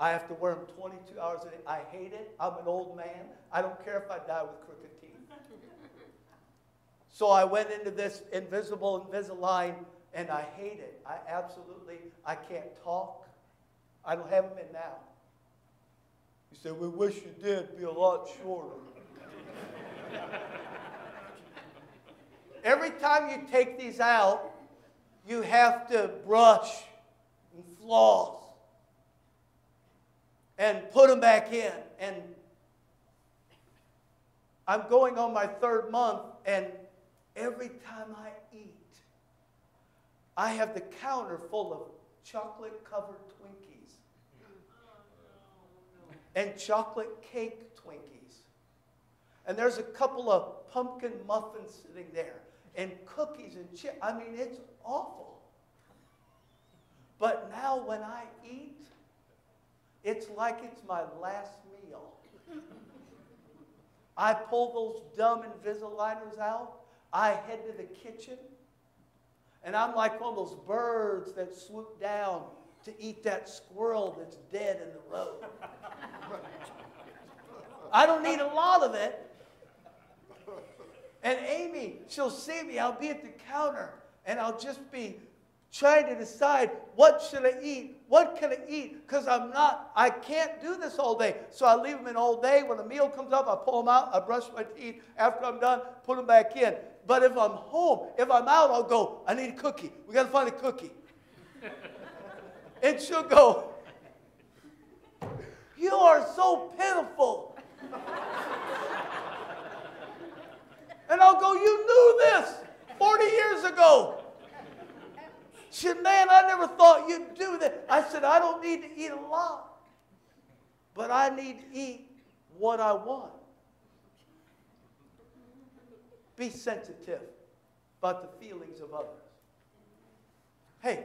I have to wear them 22 hours a day. I hate it. I'm an old man. I don't care if I die with crooked teeth. So I went into this invisible Invisalign and I hate it. I absolutely, I can't talk. I don't have them in now. You say, we wish you did be a lot shorter. Every time you take these out, you have to brush and floss and put them back in. And I'm going on my third month, and every time I eat, I have the counter full of chocolate covered Twinkies and chocolate cake Twinkies. And there's a couple of pumpkin muffins sitting there and cookies and chips. I mean, it's awful. But now when I eat, it's like it's my last meal. I pull those dumb Invisaligners out. I head to the kitchen. And I'm like one of those birds that swoop down to eat that squirrel that's dead in the road. I don't need a lot of it. And Amy, she'll see me. I'll be at the counter and I'll just be trying to decide what should I eat? What can I eat? Because I'm not, I can't do this all day. So I leave them in all day. When a meal comes up, I pull them out, I brush my teeth. After I'm done, put them back in. But if I'm home, if I'm out, I'll go, I need a cookie. We got to find a cookie. and she'll go, You are so pitiful. and I'll go, You knew this 40 years ago. She said, Man, I never thought you'd do that. I said, I don't need to eat a lot. but I need to eat what I want. Be sensitive about the feelings of others. Hey,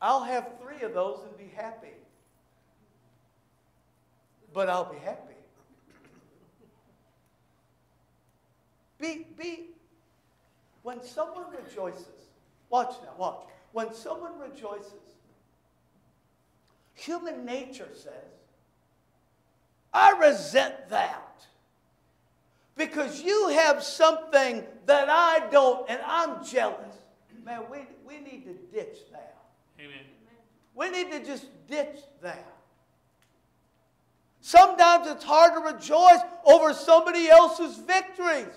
I'll have three of those and be happy. But I'll be happy. Be, be, when someone rejoices, watch now, watch. When someone rejoices, human nature says, I resent that because you have something that I don't and I'm jealous. Man, we, we need to ditch that. Amen. We need to just ditch that. Sometimes it's hard to rejoice over somebody else's victories.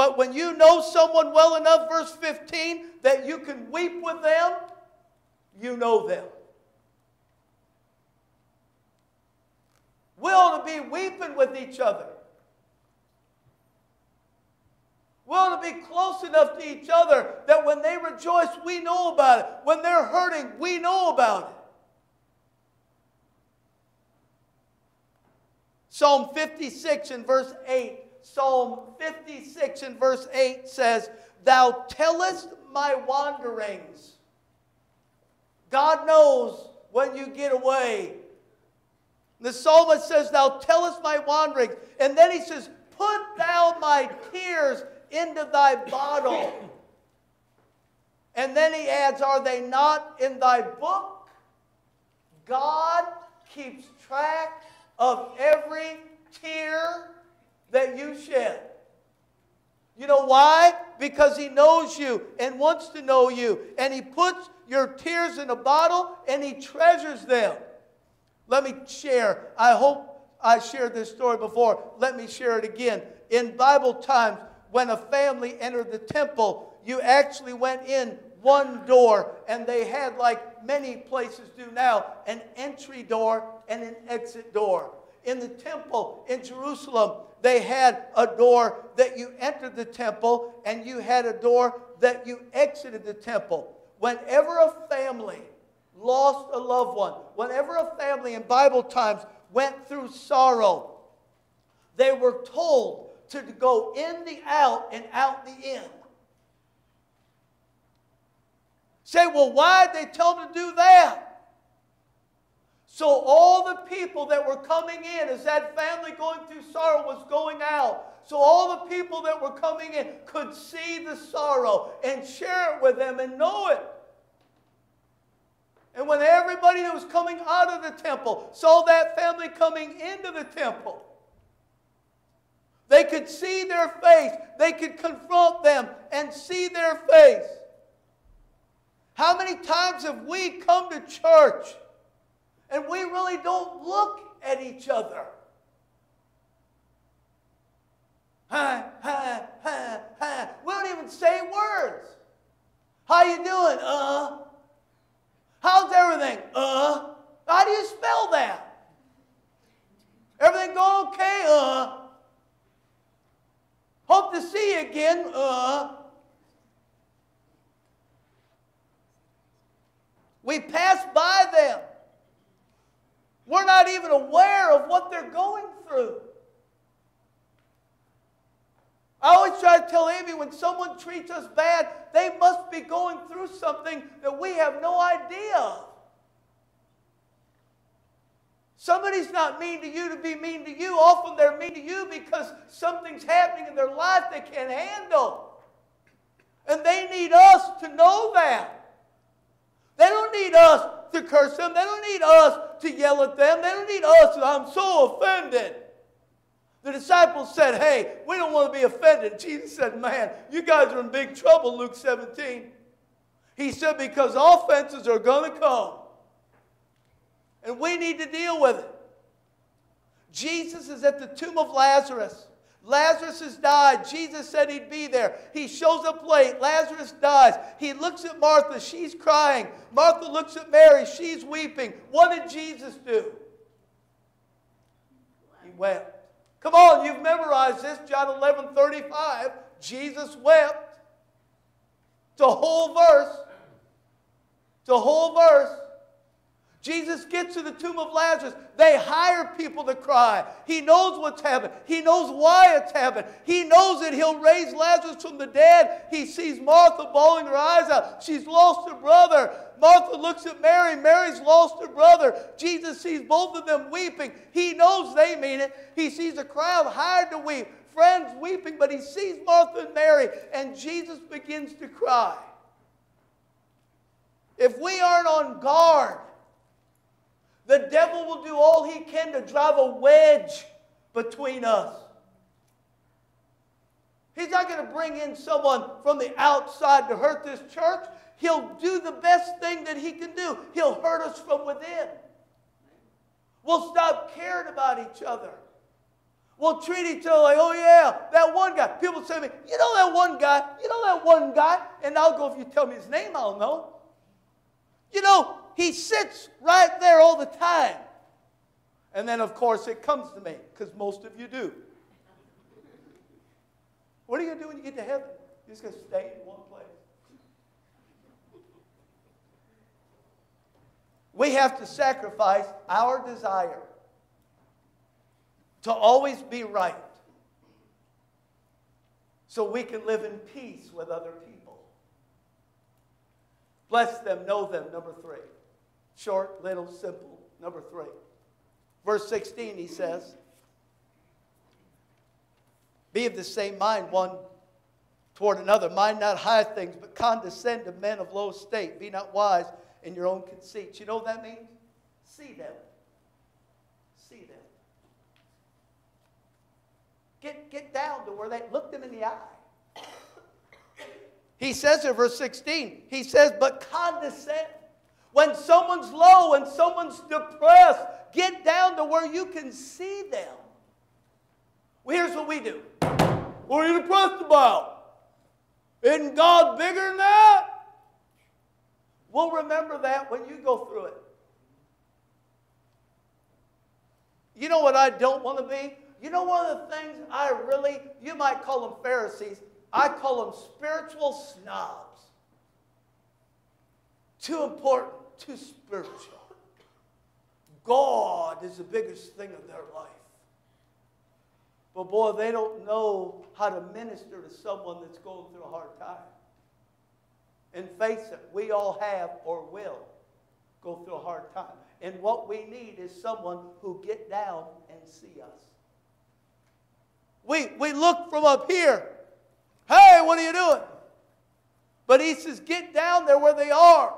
But when you know someone well enough, verse 15, that you can weep with them, you know them. Ought to be weeping with each other. Ought to be close enough to each other that when they rejoice, we know about it. When they're hurting, we know about it. Psalm 56 and verse 8. Psalm 56 and verse 8 says, Thou tellest my wanderings. God knows when you get away. The psalmist says, Thou tellest my wanderings. And then he says, Put thou my tears into thy bottle. And then he adds, Are they not in thy book? God keeps track of every tear that you shed. You know why? Because he knows you and wants to know you. And he puts your tears in a bottle and he treasures them. Let me share. I hope I shared this story before. Let me share it again. In Bible times, when a family entered the temple, you actually went in one door, and they had, like many places do now, an entry door and an exit door. In the temple in Jerusalem, they had a door that you entered the temple, and you had a door that you exited the temple. Whenever a family lost a loved one, whenever a family in Bible times went through sorrow, they were told to go in the out and out the in. Say, well, why did they tell them to do that? So all the people that were coming in as that family going through sorrow was going out. So all the people that were coming in could see the sorrow and share it with them and know it. And when everybody that was coming out of the temple saw that family coming into the temple, they could see their face. They could confront them and see their face. How many times have we come to church and we really don't look at each other? Hi, hi, hi, hi. We don't even say words. How you doing? Uh. How's everything? Uh. How do you spell that? Everything go okay? Uh. Hope to see you again. Uh. We pass by them. We're not even aware of what they're going through. I always try to tell Amy when someone treats us bad, they must be going through something that we have no idea of. Somebody's not mean to you to be mean to you. Often they're mean to you because something's happening in their life they can't handle. And they need us to know that. They don't need us to curse them. They don't need us to yell at them. They don't need us I'm so offended. The disciples said, Hey, we don't want to be offended. Jesus said, Man, you guys are in big trouble, Luke 17. He said, Because offenses are going to come. And we need to deal with it. Jesus is at the tomb of Lazarus. Lazarus has died. Jesus said he'd be there. He shows up late. Lazarus dies. He looks at Martha. She's crying. Martha looks at Mary. She's weeping. What did Jesus do? He wept. Come on, you've memorized this. John 11 35. Jesus wept. It's a whole verse. It's The whole verse. Jesus gets to the tomb of Lazarus. They hire people to cry. He knows what's happened. He knows why it's happened. He knows that he'll raise Lazarus from the dead. He sees Martha bawling her eyes out. She's lost her brother. Martha looks at Mary. Mary's lost her brother. Jesus sees both of them weeping. He knows they mean it. He sees a crowd hired to weep, friends weeping, but he sees Martha and Mary, and Jesus begins to cry. If we aren't on guard, the devil will do all he can to drive a wedge between us. He's not going to bring in someone from the outside to hurt this church. He'll do the best thing that he can do. He'll hurt us from within. We'll stop caring about each other. We'll treat each other like, oh yeah, that one guy. People say to me, you know that one guy? You know that one guy? And I'll go, if you tell me his name, I'll know. You know, he sits right there all the time. And then, of course, it comes to me, because most of you do. What are you going to do when you get to heaven? You're just going to stay in one place. We have to sacrifice our desire to always be right so we can live in peace with other people. Bless them, know them, number three. Short, little, simple, number three. Verse 16, he says, Be of the same mind one toward another. Mind not high things, but condescend to men of low estate. Be not wise in your own conceits. You know what that means? See them. See them. Get, get down to where they look them in the eye. He says in verse 16, he says, but condescend. When someone's low, and someone's depressed, get down to where you can see them. Well, here's what we do. What are you depressed about? Isn't God bigger than that? We'll remember that when you go through it. You know what I don't want to be? You know one of the things I really, you might call them Pharisees, I call them spiritual snobs. Too important, too spiritual. God is the biggest thing of their life. But boy, they don't know how to minister to someone that's going through a hard time. And face it, we all have or will go through a hard time. And what we need is someone who get down and see us. We, we look from up here. Hey, what are you doing? But he says, get down there where they are.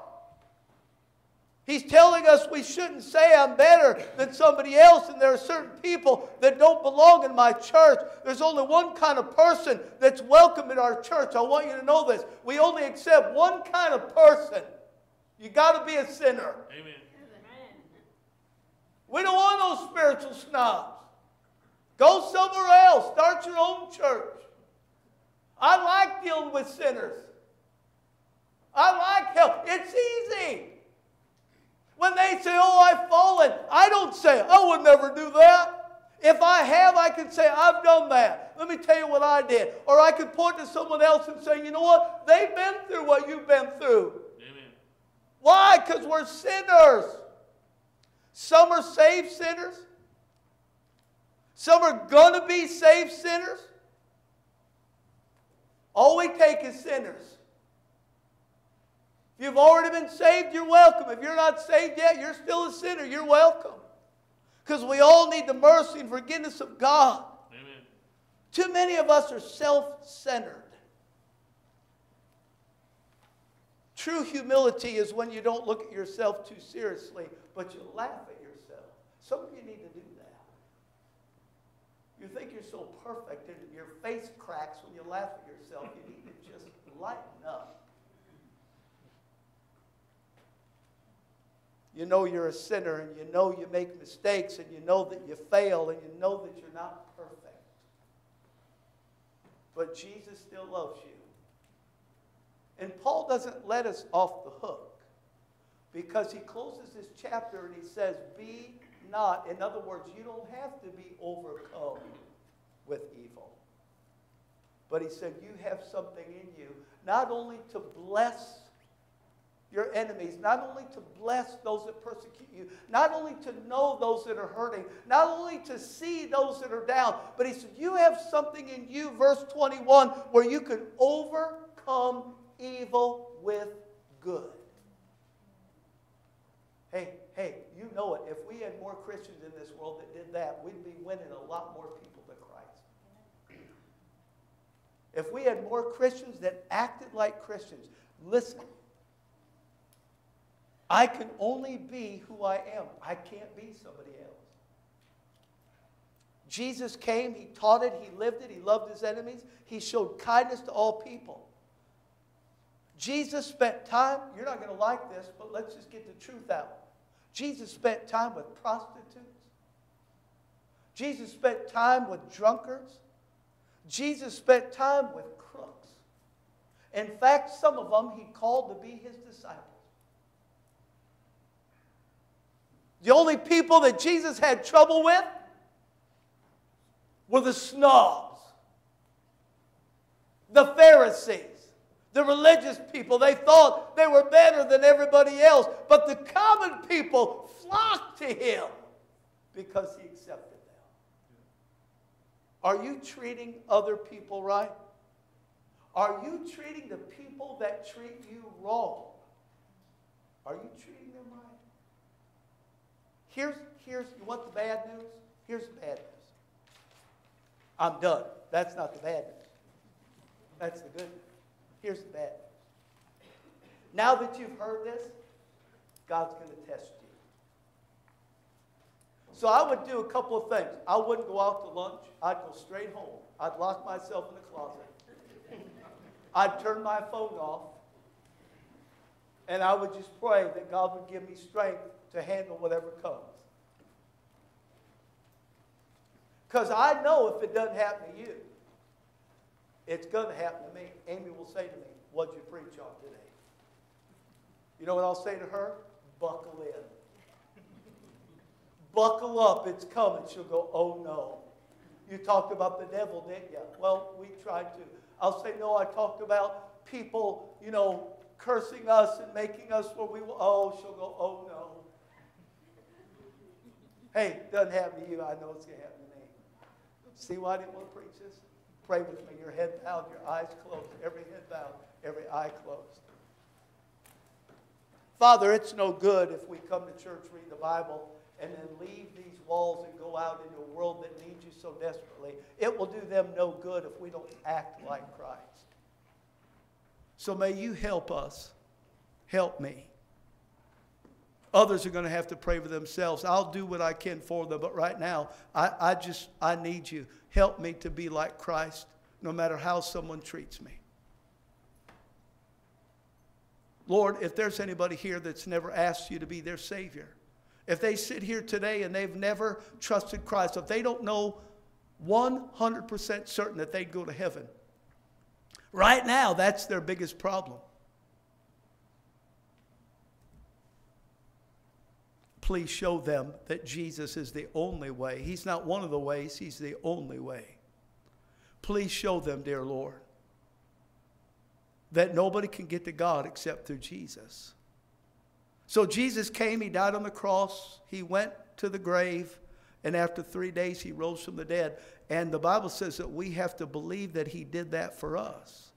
He's telling us we shouldn't say I'm better than somebody else, and there are certain people that don't belong in my church. There's only one kind of person that's welcome in our church. I want you to know this. We only accept one kind of person. You got to be a sinner. Amen. We don't want those spiritual snobs. Go somewhere else. Start your own church. I like dealing with sinners. I like help. It's easy. When they say, Oh, I've fallen, I don't say, I would never do that. If I have, I can say, I've done that. Let me tell you what I did. Or I could point to someone else and say, You know what? They've been through what you've been through. Amen. Why? Because we're sinners. Some are saved sinners. Some are going to be saved sinners. All we take is sinners. If you've already been saved, you're welcome. If you're not saved yet, you're still a sinner. You're welcome. Because we all need the mercy and forgiveness of God. Amen. Too many of us are self centered. True humility is when you don't look at yourself too seriously, but you laugh at yourself. Some of you need to do that. You think you're so perfect and your face cracks when you laugh at yourself. You need to just lighten up. You know you're a sinner and you know you make mistakes and you know that you fail and you know that you're not perfect. But Jesus still loves you. And Paul doesn't let us off the hook because he closes this chapter and he says, Be not. In other words, you don't have to be overcome with evil. But he said, You have something in you, not only to bless your enemies, not only to bless those that persecute you, not only to know those that are hurting, not only to see those that are down, but he said, You have something in you, verse 21, where you can overcome evil with good. Hey, hey, you know it. If we had more Christians in this world that did that, we'd be winning a lot more people to Christ. If we had more Christians that acted like Christians, listen, I can only be who I am. I can't be somebody else. Jesus came, he taught it, he lived it, he loved his enemies, he showed kindness to all people. Jesus spent time, you're not going to like this, but let's just get the truth out. Jesus spent time with prostitutes. Jesus spent time with drunkards. Jesus spent time with crooks. In fact, some of them he called to be his disciples. The only people that Jesus had trouble with were the snobs, the Pharisees, the religious people. They thought they were better than everybody else, but the common people flocked to him because he accepted them. Are you treating other people right? Are you treating the people that treat you wrong? Are you treating them right? Here's, here's, you want the bad news? Here's the bad news. I'm done. That's not the bad news. That's the good news. Here's the bad news. Now that you've heard this, God's going to test you. So I would do a couple of things. I wouldn't go out to lunch. I'd go straight home. I'd lock myself in the closet. I'd turn my phone off. And I would just pray that God would give me strength to handle whatever comes. Because I know if it doesn't happen to you, it's going to happen to me. Amy will say to me, What'd you preach on today? You know what I'll say to her? Buckle in. Buckle up, it's coming. She'll go, Oh no. You talked about the devil, didn't you? Well, we tried to. I'll say, No, I talked about people, you know, cursing us and making us where we will. Oh, she'll go, Oh no. Hey, it doesn't happen to you. I know it's going to happen to me. See why I didn't want to preach this? Pray with me. Your head bowed, your eyes closed. Every head bowed, every eye closed. Father, it's no good if we come to church, read the Bible, and then leave these walls and go out into a world that needs you so desperately. It will do them no good if we don't act like Christ. So may you help us. Help me. Others are going to have to pray for themselves. I'll do what I can for them, but right now, I, I just, I need you. Help me to be like Christ, no matter how someone treats me. Lord, if there's anybody here that's never asked you to be their Savior, if they sit here today and they've never trusted Christ, if they don't know 100% certain that they'd go to heaven, right now, that's their biggest problem. Please show them that Jesus is the only way. He's not one of the ways, He's the only way. Please show them, dear Lord, that nobody can get to God except through Jesus. So Jesus came, He died on the cross, He went to the grave, and after three days, He rose from the dead. And the Bible says that we have to believe that He did that for us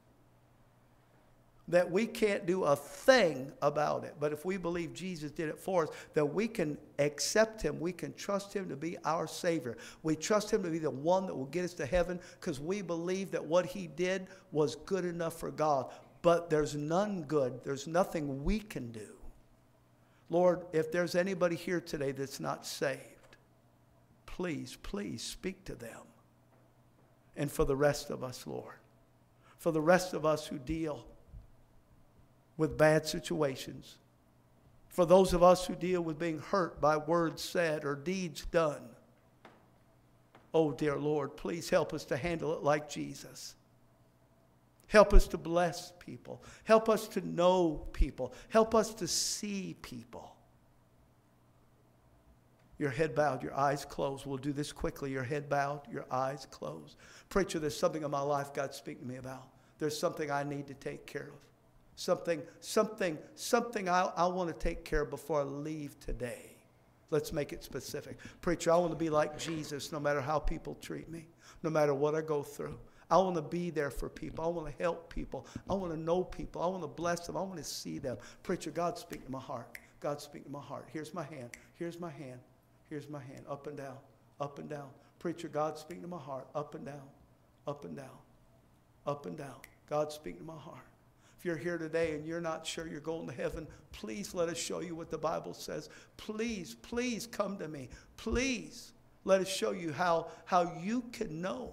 that we can't do a thing about it. But if we believe Jesus did it for us, that we can accept him, we can trust him to be our Savior. We trust him to be the one that will get us to heaven because we believe that what he did was good enough for God. But there's none good, there's nothing we can do. Lord, if there's anybody here today that's not saved, please, please speak to them. And for the rest of us, Lord, for the rest of us who deal with bad situations. For those of us who deal with being hurt by words said or deeds done. Oh, dear Lord, please help us to handle it like Jesus. Help us to bless people. Help us to know people. Help us to see people. Your head bowed, your eyes closed. We'll do this quickly. Your head bowed, your eyes closed. Preacher, there's something in my life God's speaking to me about. There's something I need to take care of. Something, something, something I, I want to take care of before I leave today. Let's make it specific. Preacher, I want to be like Jesus no matter how people treat me, no matter what I go through. I want to be there for people. I want to help people. I want to know people. I want to bless them. I want to see them. Preacher, God speak to my heart. God speak to my heart. Here's my hand. Here's my hand. Here's my hand. Up and down. Up and down. Preacher, God speak to my heart. Up and down. Up and down. Up and down. God speak to my heart. If you're here today and you're not sure you're going to heaven, please let us show you what the Bible says. Please, please come to me. Please let us show you how, how you can know.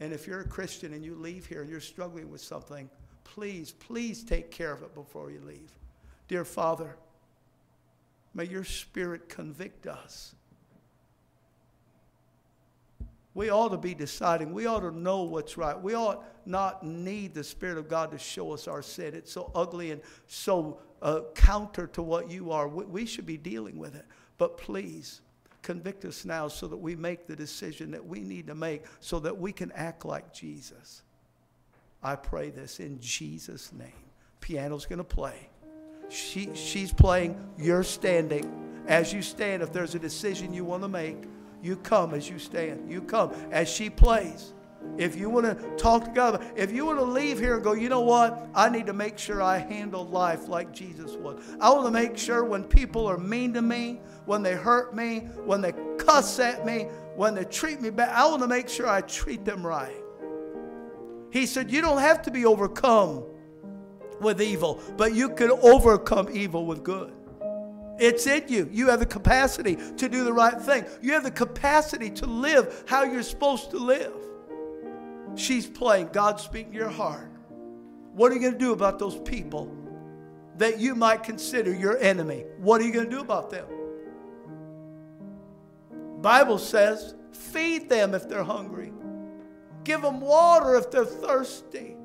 And if you're a Christian and you leave here and you're struggling with something, please, please take care of it before you leave. Dear Father, may your Spirit convict us. We ought to be deciding. We ought to know what's right. We ought not need the Spirit of God to show us our sin. It's so ugly and so uh, counter to what you are. We, we should be dealing with it. But please, convict us now so that we make the decision that we need to make so that we can act like Jesus. I pray this in Jesus' name. Piano's going to play. She, she's playing, you're standing. As you stand, if there's a decision you want to make, you come as you stand. You come as she plays. If you want to talk to God, if you want to leave here and go, you know what? I need to make sure I handle life like Jesus would. I want to make sure when people are mean to me, when they hurt me, when they cuss at me, when they treat me bad, I want to make sure I treat them right. He said, You don't have to be overcome with evil, but you can overcome evil with good. It's in you. You have the capacity to do the right thing. You have the capacity to live how you're supposed to live. She's playing. God speaking to your heart. What are you going to do about those people that you might consider your enemy? What are you going to do about them? Bible says, feed them if they're hungry. Give them water if they're thirsty.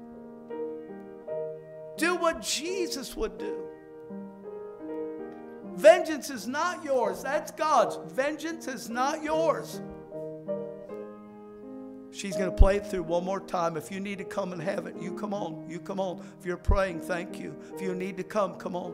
Do what Jesus would do. Vengeance is not yours. That's God's. Vengeance is not yours. She's going to play it through one more time. If you need to come and have it, you come on. You come on. If you're praying, thank you. If you need to come, come on.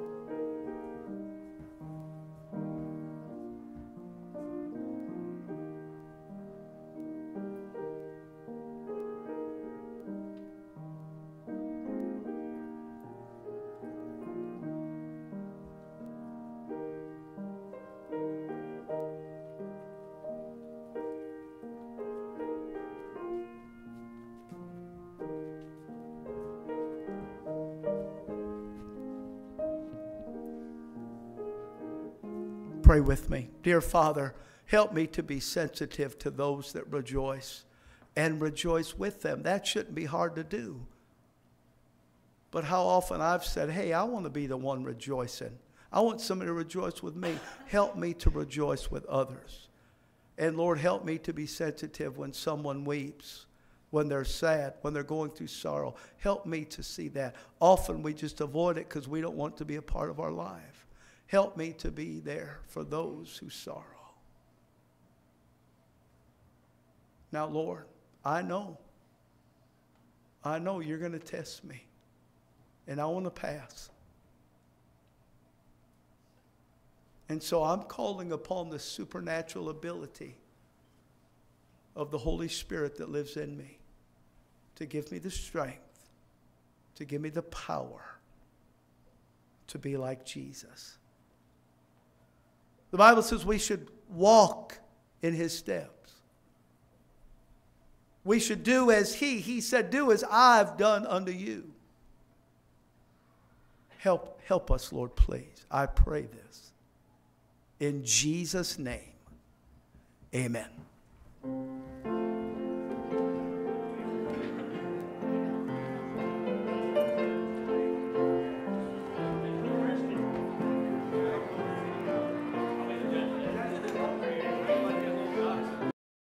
Pray with me. Dear Father, help me to be sensitive to those that rejoice and rejoice with them. That shouldn't be hard to do. But how often I've said, hey, I want to be the one rejoicing. I want somebody to rejoice with me. Help me to rejoice with others. And Lord, help me to be sensitive when someone weeps, when they're sad, when they're going through sorrow. Help me to see that. Often we just avoid it because we don't want to be a part of our life. Help me to be there for those who sorrow. Now, Lord, I know. I know you're going to test me, and I want to pass. And so I'm calling upon the supernatural ability of the Holy Spirit that lives in me to give me the strength, to give me the power to be like Jesus. The Bible says we should walk in his steps. We should do as he, he said, do as I've done unto you. Help, help us, Lord, please. I pray this. In Jesus' name, amen.